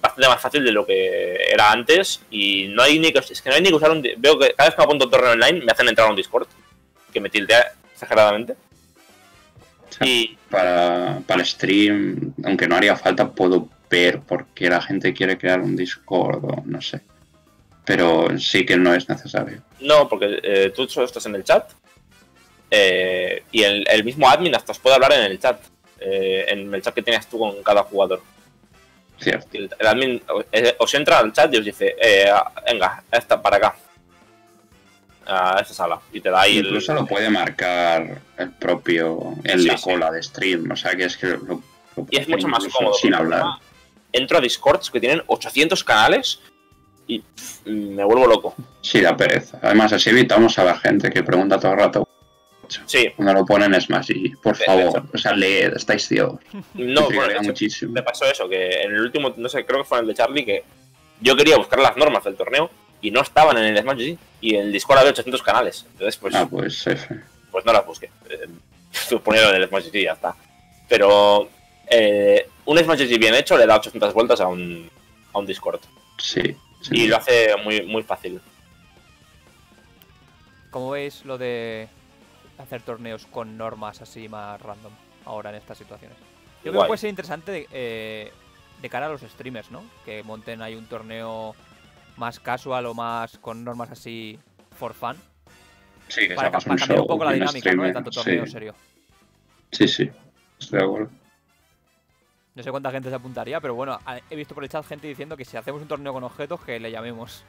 bastante más fácil de lo que era antes y no hay ni que, es que no hay ni que usar un... Veo que cada vez que me apunto a un torneo online me hacen entrar a un Discord, que me tildea exageradamente. Para, para stream, aunque no haría falta, puedo ver por qué la gente quiere crear un Discord o no sé. Pero sí que no es necesario. No, porque eh, tú solo estás en el chat eh, y el, el mismo admin hasta os puede hablar en el chat, eh, en el chat que tienes tú con cada jugador. Cierto. El, el admin os entra al chat y os dice, eh, venga, esta, para acá, a esta sala, y te da ahí el- Incluso lo puede marcar el propio en Sí, la sí. cola de stream. O sea que es que lo, lo Y es mucho más cómodo. Sin hablar. Entro a Discords que tienen 800 canales y pff, me vuelvo loco. Sí, da pereza. Además, así evitamos a la gente que pregunta todo el rato. Sí, Cuando lo ponen es más y por De favor, hecho. o sea, leed, estáis ciegos. no, bueno, hecho, muchísimo. me pasó eso, que en el último, no sé, creo que fue en el de Charlie, que yo quería buscar las normas del torneo y no estaban en el Smash GG, y en el Discord había 800 canales. Entonces, pues, Ah, pues F. pues no las busqué. Eh, *laughs* Suponieron en el Smash GG y ya está. Pero eh, un Smash GG bien hecho le da 800 vueltas a un, a un Discord. Sí. sí. Y lo hace muy, muy fácil. ¿Cómo veis lo de hacer torneos con normas así más random ahora en estas situaciones? Yo creo que puede ser interesante de, eh, de cara a los streamers, ¿no? Que monten ahí un torneo más casual o más con normas así for fun. Sí, que Para, para un cambiar un poco la dinámica, ¿no? De tanto torneo sí. serio. Sí, sí. Estoy de acuerdo. No sé cuánta gente se apuntaría, pero bueno, he visto por el chat gente diciendo que si hacemos un torneo con objetos, que le llamemos.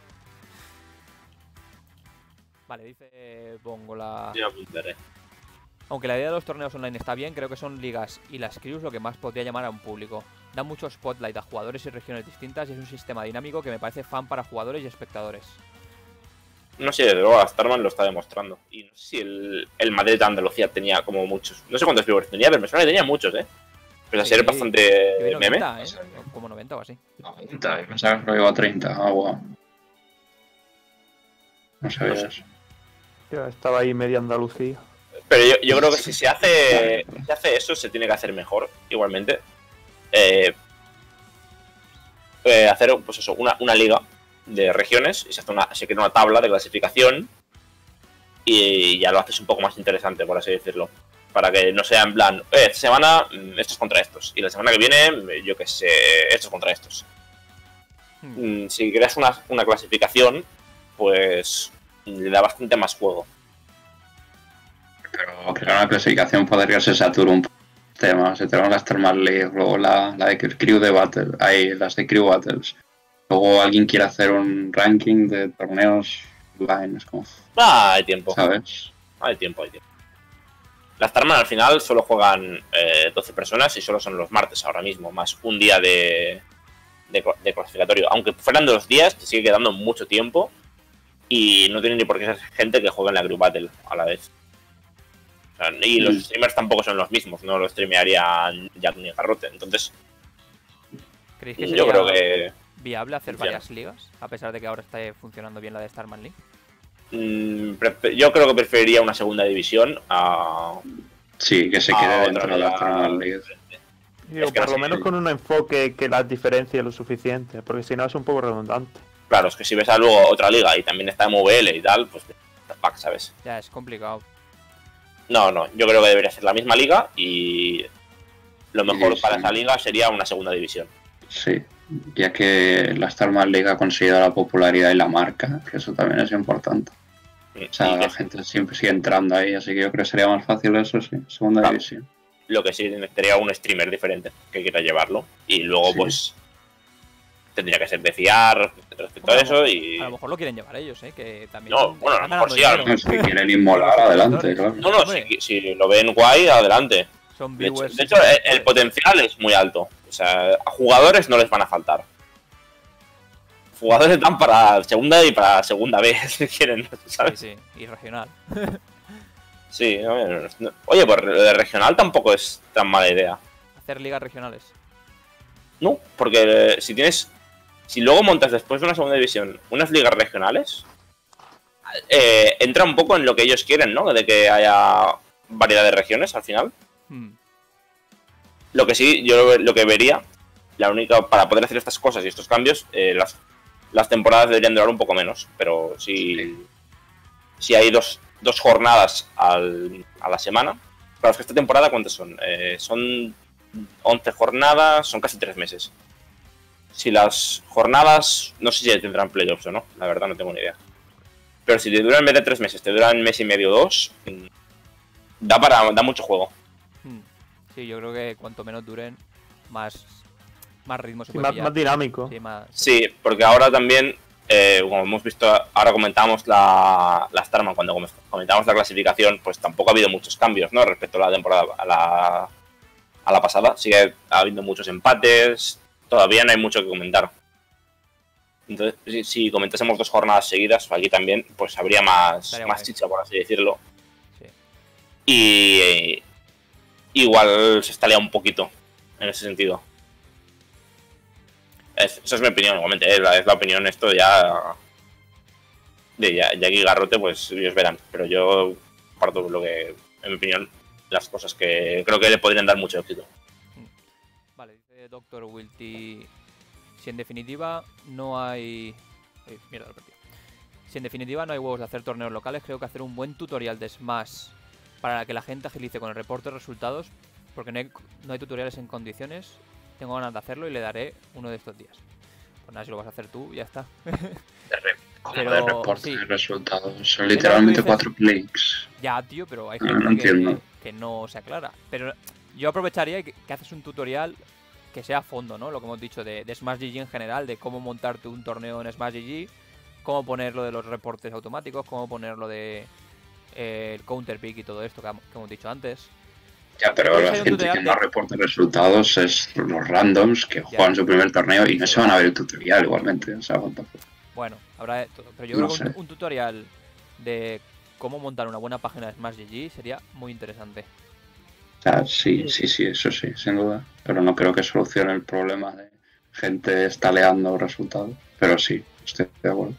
Vale, dice Bongo la... Yo apuntaré. Aunque la idea de los torneos online está bien, creo que son ligas y las crews lo que más podría llamar a un público. Da mucho spotlight a jugadores y regiones distintas y es un sistema dinámico que me parece fan para jugadores y espectadores. No sé, desde luego, Starman lo está demostrando. Y no sé si el, el Madrid de Andalucía tenía como muchos. No sé cuántos viewers tenía, pero me suena que tenía muchos, ¿eh? Pero a Sí, ser Yo bastante meme. 90, ¿eh? Como 90 o así. 90, yo pensaba que lo iba a 30. Ah, guau. No sabía No sé. eso. Ya estaba ahí media Andalucía. Pero yo, yo creo que si se hace, si se hace eso, se tiene que hacer mejor, igualmente. Eh, eh, hacer pues eso, una, una liga de regiones y se hace una, se crea una tabla de clasificación y ya lo haces un poco más interesante, por así decirlo. Para que no sea en plan, eh, esta semana mm, estos contra estos y la semana que viene, mm, yo que sé, estos contra estos. Hmm. Mm, Si creas una, una clasificación, pues le da bastante más juego. Pero crear una clasificación podría ser satura un poco el tema. Si tenemos las Thermal League, luego la, la de Crew de Battle, hay las de Crew Battles. Luego alguien quiere hacer un ranking de torneos online, es como, Ah, hay tiempo. ¿sabes? Hay tiempo, hay tiempo. Las Tarman al final solo juegan eh, 12 personas y solo son los martes ahora mismo, más un día de, de, cla- de clasificatorio. Aunque fueran dos días, te sigue quedando mucho tiempo y no tiene ni por qué ser gente que juegue en la Group Battle a la vez. Y los Mm. streamers tampoco son los mismos, no lo streamearían Jack ni Garrote. Entonces, ¿Creéis que yo sería creo que viable hacer funciona. varias ligas? A pesar de que ahora está funcionando bien la de Starman League. mm, yo creo que preferiría una segunda división a Sí, que se quede dentro de las liga. Thermal League. Digo, Es que por no lo menos con un enfoque que las diferencie lo suficiente, porque si no es un poco redundante. Claro, es que si ves a luego otra liga y también está MVL y tal, pues fuck, ¿sabes? Ya es complicado. No, no, yo creo que debería ser la misma liga y lo mejor Sí, para sí. esa liga sería una segunda división. Sí, ya que la Thermal League ha conseguido la popularidad y la marca, que eso también es importante. O sea, la gente siempre sigue entrando ahí, así que yo creo que sería más fácil eso, sí, segunda Claro. división. lo que sí necesitaría un streamer diferente que quiera llevarlo y luego pues tendría que ser de fiar respecto a eso y... A lo mejor lo quieren llevar ellos, ¿eh? Que también No, bueno, a lo están mejor sí, a lo dinero. No, si quieren inmolar, adelante, *laughs* claro. No, no, si, si lo ven guay, adelante. Son De hecho, de hecho, el, el potencial es muy alto. O sea, a jugadores no les van a faltar. Jugadores dan para segunda y para segunda vez, *laughs* si quieren, Sí, ¿sabes? sí, y regional. *laughs* Sí, no. oye, pues lo de regional tampoco es tan mala idea. Hacer ligas regionales. No, porque eh, si tienes. Si luego montas después de una segunda división unas ligas regionales, eh, entra un poco en lo que ellos quieren, ¿no? De que haya variedad de regiones al final. Hmm. Lo que sí, yo lo que vería, la única. Para poder hacer estas cosas y estos cambios, eh, las, las temporadas deberían durar un poco menos. Pero si. Si hay dos, dos jornadas al- a la semana. Claro, es que esta temporada, ¿cuántas son? Eh, son 11 jornadas, son casi 3 meses. Si las jornadas, no sé si tendrán playoffs o no, la verdad no tengo ni idea. Pero si te duran en vez de 3 meses, te duran mes y medio, dos, mm, da para da mucho juego. Hmm. Sí, yo creo que cuanto menos duren, más, más ritmo se Sí, puede más, más dinámico. Sí, más... Sí, porque ahora también, eh, como hemos visto, ahora comentamos la, la Starman, cuando com- comentamos la clasificación, pues tampoco ha habido muchos cambios, ¿no? Respecto a la temporada, a la, a la pasada. Sigue habiendo muchos empates, todavía no hay mucho que comentar. Entonces, si, si comentásemos dos jornadas seguidas, aquí también, pues habría más, Estaría más guay. chicha, por así decirlo. Sí. Y eh, igual se estalea un poquito en ese sentido. Es- esa es mi opinión, igualmente, es la, es la opinión esto ya de Ya- Jackie Garrote, pues ellos verán. Pero yo parto lo que, en mi opinión, las cosas que creo que le podrían dar mucho éxito. Doctor Wilty. Si en definitiva no hay. Uy, mierda, lo. Si en definitiva no hay huevos de hacer torneos locales, creo que hacer un buen tutorial de Smash para que la gente agilice con el reporte de resultados, porque no hay, no hay tutoriales en condiciones. Tengo ganas de hacerlo y le daré uno de estos días. Pues nada, si lo vas a hacer tú, ya está. Como *laughs* Pero, de reporte sí. de resultados. Son literalmente dices- cuatro clics. Ya, tío, pero hay gente no que, no se aclara. Pero yo aprovecharía que, que haces un tutorial que sea a fondo, ¿no? Lo que hemos dicho de, de Smash GG en general, de cómo montarte un torneo en Smash GG, cómo ponerlo de los reportes automáticos, cómo ponerlo de eh, el counter pick y todo esto que, hemos dicho antes. Ya, pero la gente que no reporta resultados es los randoms que juegan su primer torneo y no se van a ver el tutorial igualmente. O sea. Bueno, habrá de todo. Pero yo No creo que un, un tutorial de cómo montar una buena página de Smash GG sería muy interesante. O sea, sí, sí, sí, eso sí, sin duda. Pero no creo que solucione el problema de gente estaleando resultados. Pero sí, estoy de acuerdo.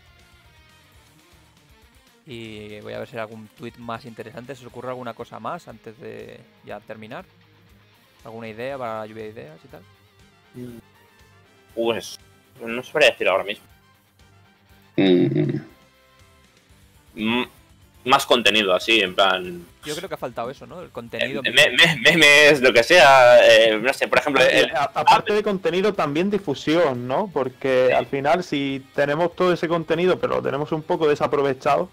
Y voy a ver si hay algún tweet más interesante. ¿Se os ocurre alguna cosa más antes de ya terminar? ¿Alguna idea para la lluvia de ideas y tal? Pues no sabría decir ahora mismo. Mm, M- más contenido así, en plan. Yo creo que ha faltado eso, ¿no? El contenido. eh, me- me- memes, lo que sea. eh, no sé, por ejemplo. el- aparte de contenido, también difusión, ¿no? Porque al final, si tenemos todo ese contenido, pero lo tenemos un poco desaprovechado,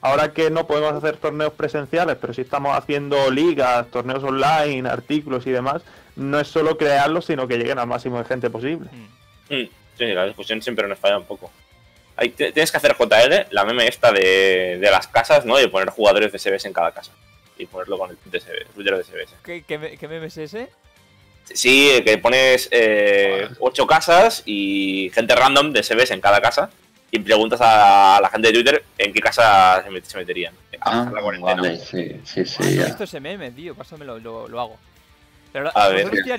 ahora que no podemos hacer torneos presenciales, pero sí estamos haciendo ligas, torneos online, artículos y demás, no es solo crearlos, sino que lleguen al máximo de gente posible. Mm. Sí, la discusión siempre nos falla un poco. Hay- tienes que hacer JL, la meme esta de, de las casas, ¿no? Y poner jugadores de SBS en cada casa. Y ponerlo con el de Twitter de SBS. ¿Qué, qué, qué meme es ese? Sí, que pones eh, ocho casas y gente random de SBS en cada casa. Y preguntas a la gente de Twitter en qué casa se, met- se meterían. A Ah, pasar la cuarentena. vale, sí, sí, sí. Ya. visto ese meme, tío. Pásamelo, lo, lo hago. Pero A ver, yo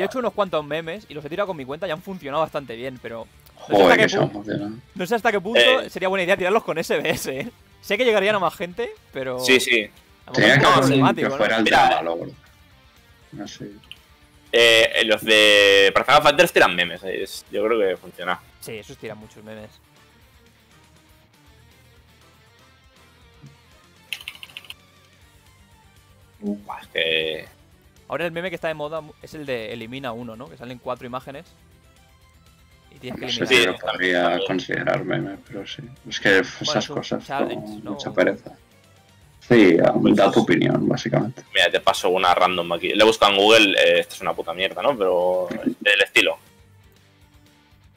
he hecho unos cuantos memes y los he tirado con mi cuenta y han funcionado bastante bien, pero Joder, hasta que qué punto- somos, tío. No sé hasta qué punto Eh. sería buena idea tirarlos con SBS, ¿eh? Sé que llegarían a más gente, pero. Sí, sí. que que ¿no? fuera el drama. No sé. Eh, los de. Para Final Fighters tiran memes. es- yo creo que funciona. Sí, esos tiran muchos memes. Es que. Ahora el meme que está de moda es el de elimina uno, ¿no? Que salen cuatro imágenes. Y tienes que No sé eliminar. si Sí, podría considerar meme, pero sí. Es que esas es cosas son ¿no? mucha pereza. Sí, da tu opinión, básicamente. Mira, te paso una random aquí. Le busco en Google, eh, esto es una puta mierda, ¿no? Pero del estilo.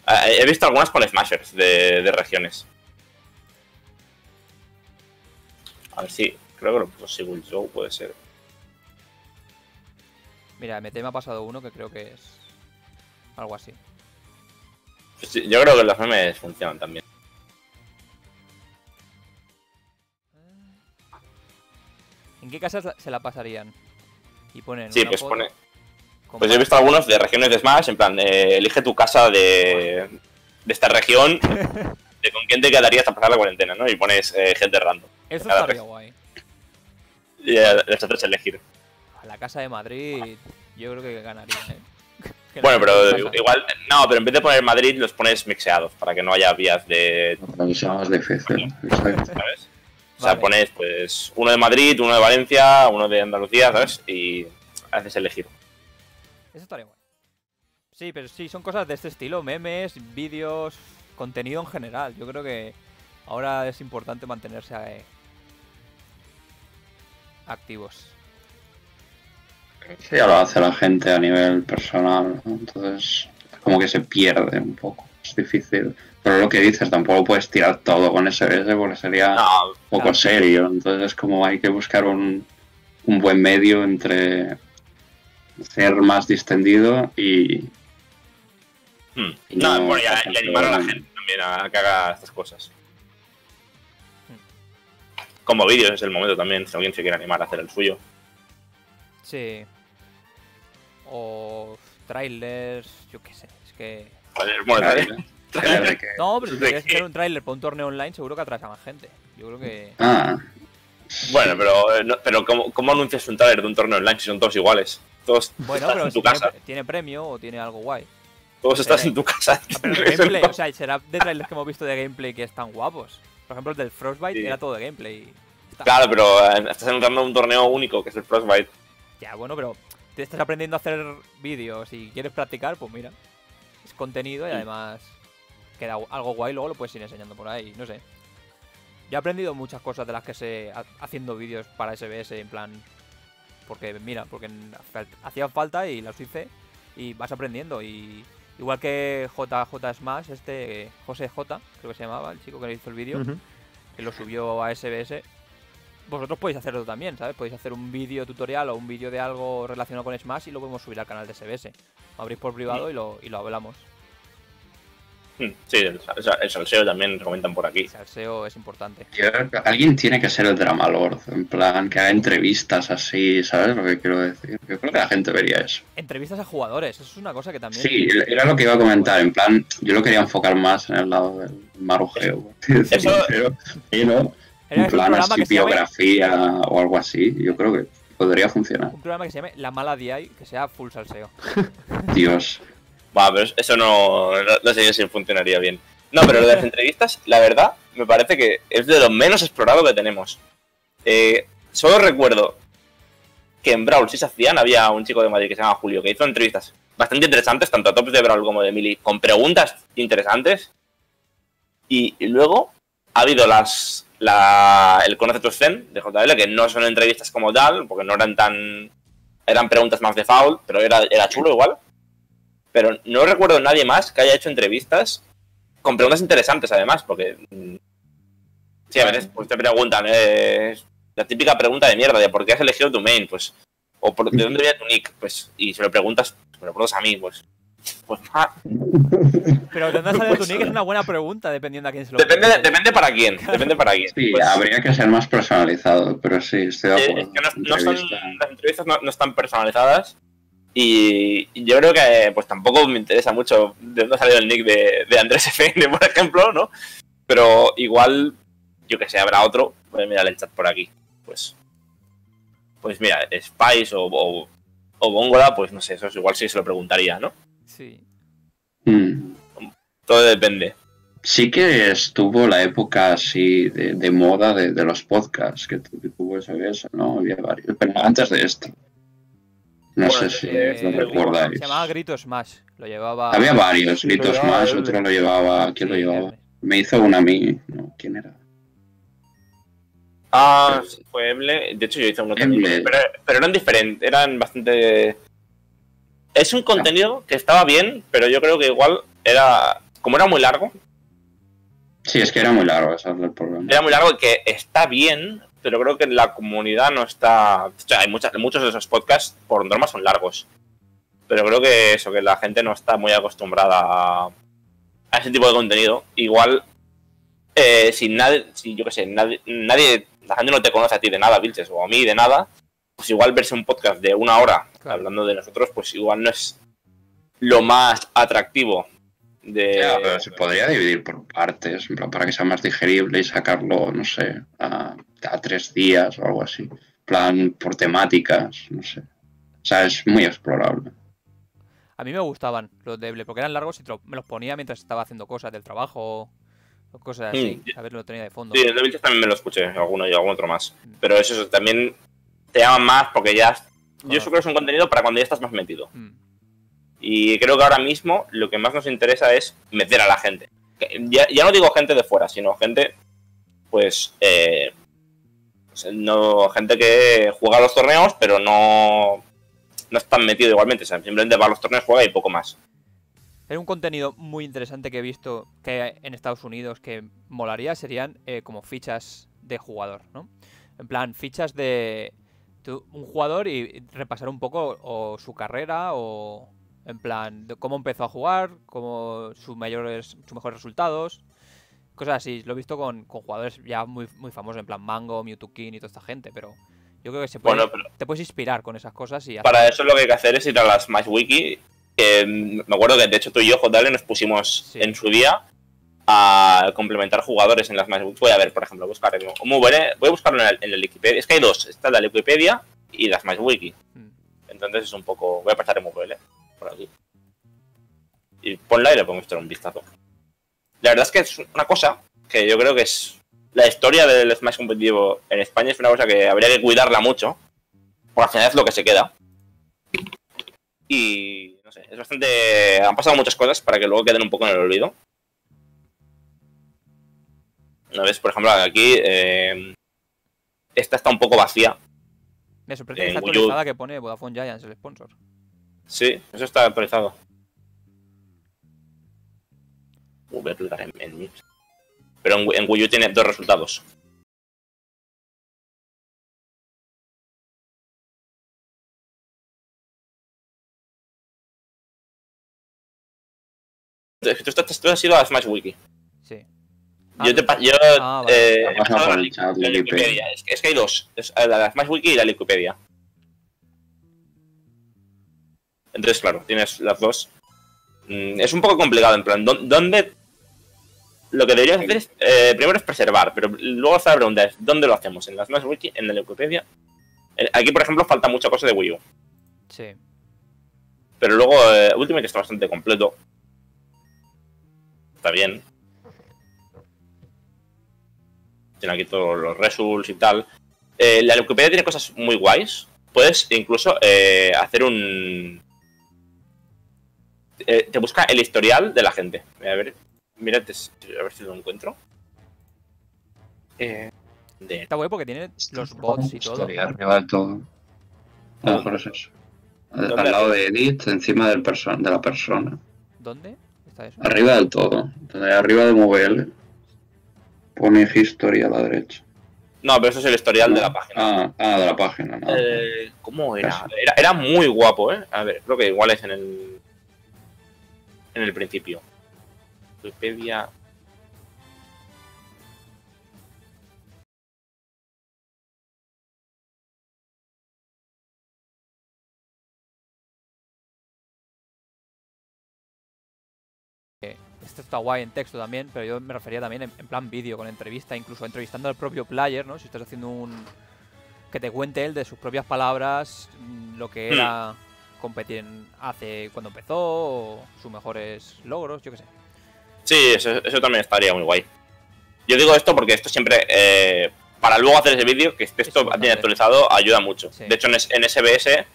Eh, he visto algunas con Smashers de, de regiones. A ver si, creo que lo consigo yo, puede ser. Mira, MT me ha pasado uno que creo que es. Algo así. Pues yo creo que los memes funcionan también. ¿En qué casas se la pasarían? Y ponen. Sí, pues pone. Pues he visto algunos de regiones de Smash, en plan, eh, elige tu casa de, de esta región, *laughs* de con quién te quedarías a pasar la cuarentena, ¿no? Y pones eh, gente random. Eso estaría guay. Y eh, elegir. A la casa de Madrid, yo creo que ganaría, ¿eh? Que Bueno, no pero igual, no, pero en vez de poner Madrid los pones mixeados para que no haya vías de, más difícil. exacto. ¿sabes? O sea, Vale. pones pues uno de Madrid, uno de Valencia, uno de Andalucía, ¿sabes? Y haces elegir. Eso estaría guay. Sí, pero sí, son cosas de este estilo, memes, vídeos, contenido en general. Yo creo que ahora es importante mantenerse eh, activos. Sí, ya lo hace la gente a nivel personal, ¿no? entonces como que se pierde un poco. Es difícil. Pero lo que dices, tampoco puedes tirar todo con SBS porque sería No, un poco claro. serio. Entonces es como hay que buscar un, un buen medio entre ser más distendido y hmm. Y no, no bueno, y, a- pasa y animar a la gente también a que haga estas cosas. Como vídeos es el momento también, si alguien se quiere animar a hacer el suyo. Sí. O trailers, yo qué sé. Es que. Joder, bueno, *laughs* que- No, pero si ¿De quieres hacer un trailer para un torneo online, seguro que atraes a más gente. Yo creo que. Ah, Bueno, pero, eh, no- pero ¿cómo, ¿cómo anuncias un trailer de un torneo online si son todos iguales? Todos Bueno, estás pero en tu tiene, casa. tiene premio o tiene algo guay. Todos estás Eh, en tu casa. Ah, pero *laughs* el gameplay, o sea, será de trailers que hemos visto de gameplay que están guapos. Por ejemplo, el del Frostbite Sí. era todo de gameplay. Está- Claro, pero eh, estás entrando en un torneo único que es el Frostbite. Ya, bueno, pero te estás aprendiendo a hacer vídeos y quieres practicar, pues mira. Es contenido y además queda algo guay, luego lo puedes ir enseñando por ahí, no sé. Yo he aprendido muchas cosas de las que sé ha- haciendo vídeos para SBS, en plan. Porque, mira, porque hacía falta y las hice y vas aprendiendo. Y igual que JJ Smash, este José J, creo que se llamaba, el chico que le hizo el vídeo, que lo subió a SBS. Vosotros podéis hacerlo también, ¿sabes? Podéis hacer un vídeo tutorial o un vídeo de algo relacionado con Smash y lo podemos subir al canal de SBS. Lo abrís por privado y lo, y lo hablamos. Hmm, Sí, el, salseo también comentan por aquí. El SEO es importante. yo alguien tiene que ser el drama lord, en plan, que haga entrevistas así, ¿sabes lo que quiero decir? Yo creo que la gente vería eso. Entrevistas a jugadores, eso es una cosa que también. Sí, era lo que iba a comentar, en plan, yo lo quería enfocar más en el lado del marujeo. Eso- Pero, pero En plan así, biografía o algo así, yo creo que podría funcionar. Un programa que se llame La Mala DI, que sea full salseo. *laughs* Dios. Va, pero eso no, no, sé si funcionaría bien. No, pero lo de las entrevistas, la verdad, me parece que es de lo menos explorado que tenemos. Eh, solo recuerdo que en Brawl, si se hacían, había un chico de Madrid que se llama Julio, que hizo entrevistas bastante interesantes, tanto a tops de Brawl como de Mili, con preguntas interesantes. Y, luego ha habido las la, el Conoce tu Zen de JL, que no son entrevistas como tal, porque no eran tan. eran preguntas más de foul, pero era, era chulo igual. Pero no recuerdo nadie más que haya hecho entrevistas con preguntas interesantes, además, porque. Mm, sí, a veces pues, te preguntan, eh, la típica pregunta de mierda de por qué has elegido tu main, pues. O por, de dónde viene tu nick, pues. Y si lo preguntas, me lo preguntas a mí, pues. Pues *laughs* Pero ¿de dónde sale tu nick? Es una buena pregunta, dependiendo a quién se lo Depende, depende para quién. Depende para quién. Sí, pues habría que ser más personalizado, pero sí, estoy de acuerdo. Es que no, son, las entrevistas no, están personalizadas. Y yo creo que pues tampoco me interesa mucho de dónde ha salido el nick de, de Andrés FN, *laughs* por ejemplo, ¿no? Pero igual, yo que sé, habrá otro. Voy a mirar el chat por aquí. Pues. Pues mira, Spice o, o, o Bongola, pues no sé, eso es igual sí se lo preguntaría, ¿no? Sí. Mm. Todo depende. Sí que estuvo la época así de, moda de, los podcasts, que tuvo eso, ¿no? Había varios, pero antes de esto. No sé si eh, lo recordáis. Se llamaba Gritos Smash, lo llevaba... Había varios, Gritos Smash, otro lo llevaba... ¿Quién lo llevaba? Me hizo una a mí, ¿no? ¿Quién era? Ah, fue Emble. De hecho, yo hice uno también. Pero, pero, eran diferentes, eran bastante es un contenido que estaba bien, pero yo creo que igual era. Como era muy largo. Sí, es que era muy largo, ese es el problema. Era muy largo que está bien, pero creo que la comunidad no está. O sea, hay muchas, muchos de esos podcasts, por norma, son largos. Pero creo que eso, que la gente no está muy acostumbrada a, a ese tipo de contenido. Igual, eh, si nadie, si yo qué sé, nadie, nadie, la gente no te conoce a ti de nada, Vilches, o a mí de nada, pues igual verse un podcast de una hora hablando de nosotros, pues igual no es lo más atractivo. De... pero se podría dividir por partes, para que sea más digerible y sacarlo, no sé, a, tres días o algo así. plan, por temáticas, no sé. O sea, es muy explorable. A mí me gustaban los de porque eran largos y me los ponía mientras estaba haciendo cosas del trabajo o cosas así. Mm. A ver, lo tenía de fondo. Sí, el de también me lo escuché, alguno y algún otro más. Mm. Pero eso también te llaman más porque ya. Yo creo que es un contenido para cuando ya estás más metido. Mm. Y creo que ahora mismo lo que más nos interesa es meter a la gente. Ya, no digo gente de fuera, sino gente, pues, eh, pues, no gente que juega a los torneos, pero no, no están metido igualmente. O sea, simplemente va a los torneos, juega y poco más. Es un contenido muy interesante que he visto que en Estados Unidos que molaría serían eh, como fichas de jugador, ¿no? En plan, fichas de, un jugador y repasar un poco o su carrera o en plan cómo empezó a jugar, cómo sus mayores, sus mejores resultados, cosas así. Lo he visto con, jugadores ya muy, muy famosos, en plan Mango, Mewtwo King y toda esta gente, pero yo creo que se puede, te puedes inspirar con esas cosas y Para eso lo que hay que hacer es ir a las Smash Wiki. me acuerdo que de hecho tú y yo, JL, nos pusimos en su día a complementar jugadores en las más. Voy a ver, por ejemplo, buscar. Muy bueno, voy a buscarlo en la, Wikipedia. Es que hay dos: está la Wikipedia y las más wiki. Hmm. Entonces es un poco. Voy a pasar en móvil, por aquí. Y ponla y le podemos echar un vistazo. La verdad es que es una cosa que yo creo que es. La historia del Smash competitivo en España es una cosa que habría que cuidarla mucho. Porque al final es lo que se queda. Y. No sé, es bastante. Han pasado muchas cosas para que luego queden un poco en el olvido. ¿No ves? Por ejemplo, aquí eh, esta está un poco vacía. Me sorprende esta actualizada que pone Vodafone Giants, el sponsor. Sí, eso está actualizado. Uh, voy a en, en Pero en, en Wii U tiene dos resultados. Esto, ha sido a Smash Wiki. Sí. Yo, te, yo ah, eh, la, Wikipedia. Es, que, hay dos. Es eh, la Smash Wiki y la Wikipedia. Entonces, claro, tienes las dos. Mm, es un poco complicado, en plan, ¿dónde lo que deberíamos hacer es, eh, primero es preservar, pero luego está la pregunta es, ¿dónde lo hacemos? ¿En las más wiki? ¿En la Wikipedia? Eh, Aquí, por ejemplo, falta mucha cosa de Wii U. Sí. Pero luego eh, Ultimate está bastante completo. Está bien. Tiene aquí todos los results y tal. Eh, la Wikipedia tiene cosas muy guays. Puedes incluso eh, hacer un... eh, te busca el historial de la gente. A ver, mírate, a ver si lo encuentro. Eh, de- Está guay porque tiene los bots y todo. Arriba del todo. A lo mejor es eso. Al, ¿Dónde al lado de Edit, encima del de la persona. ¿Dónde está eso? Arriba del todo. Donde arriba de MVL. Pone History a la derecha. No, pero eso es el historial de la página. Ah, ah, de la página. No. Eh, ¿Cómo era? Era muy guapo, ¿eh? A ver, creo que igual es en el. En el principio. Wikipedia. Esto está guay en texto también, pero yo me refería también en, en plan vídeo, con entrevista, incluso entrevistando al propio player, ¿no? Si estás haciendo un... Que te cuente él de sus propias palabras mm, lo que Hmm. era competir en- hace cuando empezó, o sus mejores logros, yo qué sé. Sí, eso, eso también estaría muy guay. Yo digo esto porque esto siempre. eh, para luego hacer ese vídeo, que esté Es esto bien actualizado, ayuda mucho. Sí. De hecho, en SBS.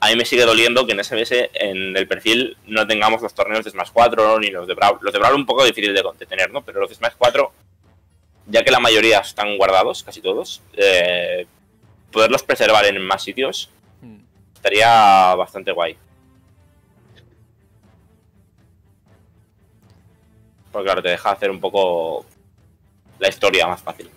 A mí me sigue doliendo que en SBS, en el perfil, no tengamos los torneos de Smash 4 ni los de Brawl. Los de Brawl un poco difícil de, de tener, ¿no? Pero los de Smash 4, ya que la mayoría están guardados, casi todos, eh, poderlos preservar en más sitios Mm. estaría bastante guay. Porque claro, te deja hacer un poco la historia más fácil.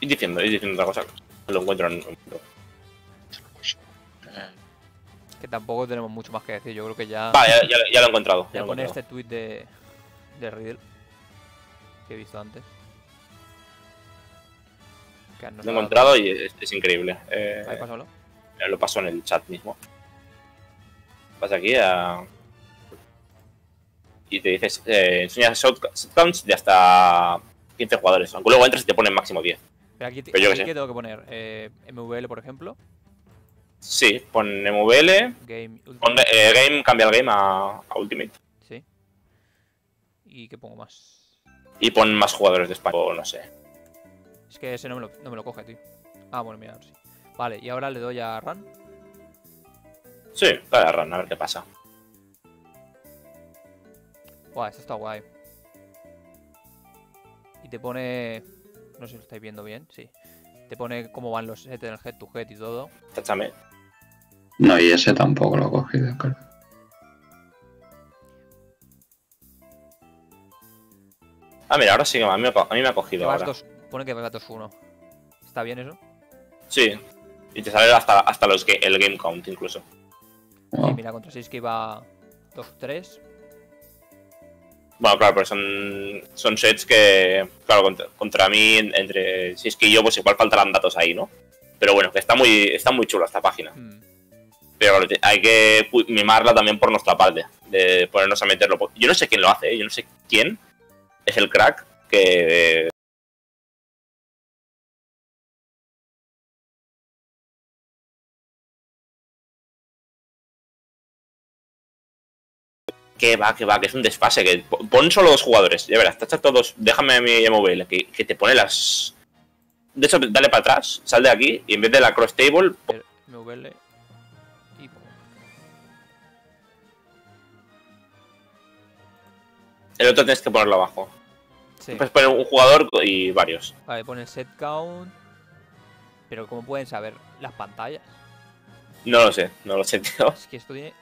Y diciendo, y diciendo otra cosa. Lo encuentro en. Que tampoco tenemos mucho más que decir, yo creo que ya... Vale, ya, ya- ya lo he encontrado. Voy ya a poner este tweet de, de Riddle que he visto antes. Que Lo he encontrado y es, es increíble. Eh, Ahí, pásamelo. lo paso en el chat mismo. Vas aquí a. Y te dices, eh, enseñas shot shot counts de hasta 15 jugadores. Aunque luego entras y te ponen máximo 10. Pero aquí, Pero yo aquí qué sé. ¿qué tengo que poner? Eh, MVL, por ejemplo. Sí, pon MVL, Game pon eh, Game, cambia el game a, a Ultimate. Sí. ¿Y qué pongo más? Y pon más jugadores de España, o no sé. Es que ese no me lo, no me lo coge, tío. Ah, bueno, mira, sí. Vale, y ahora le doy a Run. Sí, dale a run, a ver qué pasa. Buah, esto está guay. Y te pone... No sé si lo estáis viendo bien, sí. Te pone cómo van los sets en el head to head y todo. Táchame. No, y ese tampoco lo he cogido, creo. Ah, mira, ahora sí que a mí, me ha co- a mí me ha cogido ahora. dos- pone que vas 2-1. ¿Está bien eso? Sí. Y te sale hasta, hasta los que, el game count incluso. Oh, Sí, mira, contra 6 que iba 2-3. Bueno, claro, pero son, son sets que, claro, contra, contra mí, entre si es que yo, pues igual faltarán datos ahí, ¿no? Pero bueno, que está muy, está muy chula esta página. Hmm. Pero claro, hay que mimarla también por nuestra parte, de ponernos a meterlo. Yo no sé quién lo hace, ¿eh? yo no sé quién es el crack que... Que va, que va, que es un desfase. Que pon solo dos jugadores. Ya verás, tacha todos. Déjame mi MVL, que, que te pone las. De hecho, dale para atrás, sal de aquí y en vez de la cross table, MVL y pongo. el otro tienes que ponerlo abajo. Sí. Puedes poner un jugador y varios. Vale, pone set count. Pero ¿cómo pueden saber las pantallas? No lo sé, no lo sé, tío. Es que esto tiene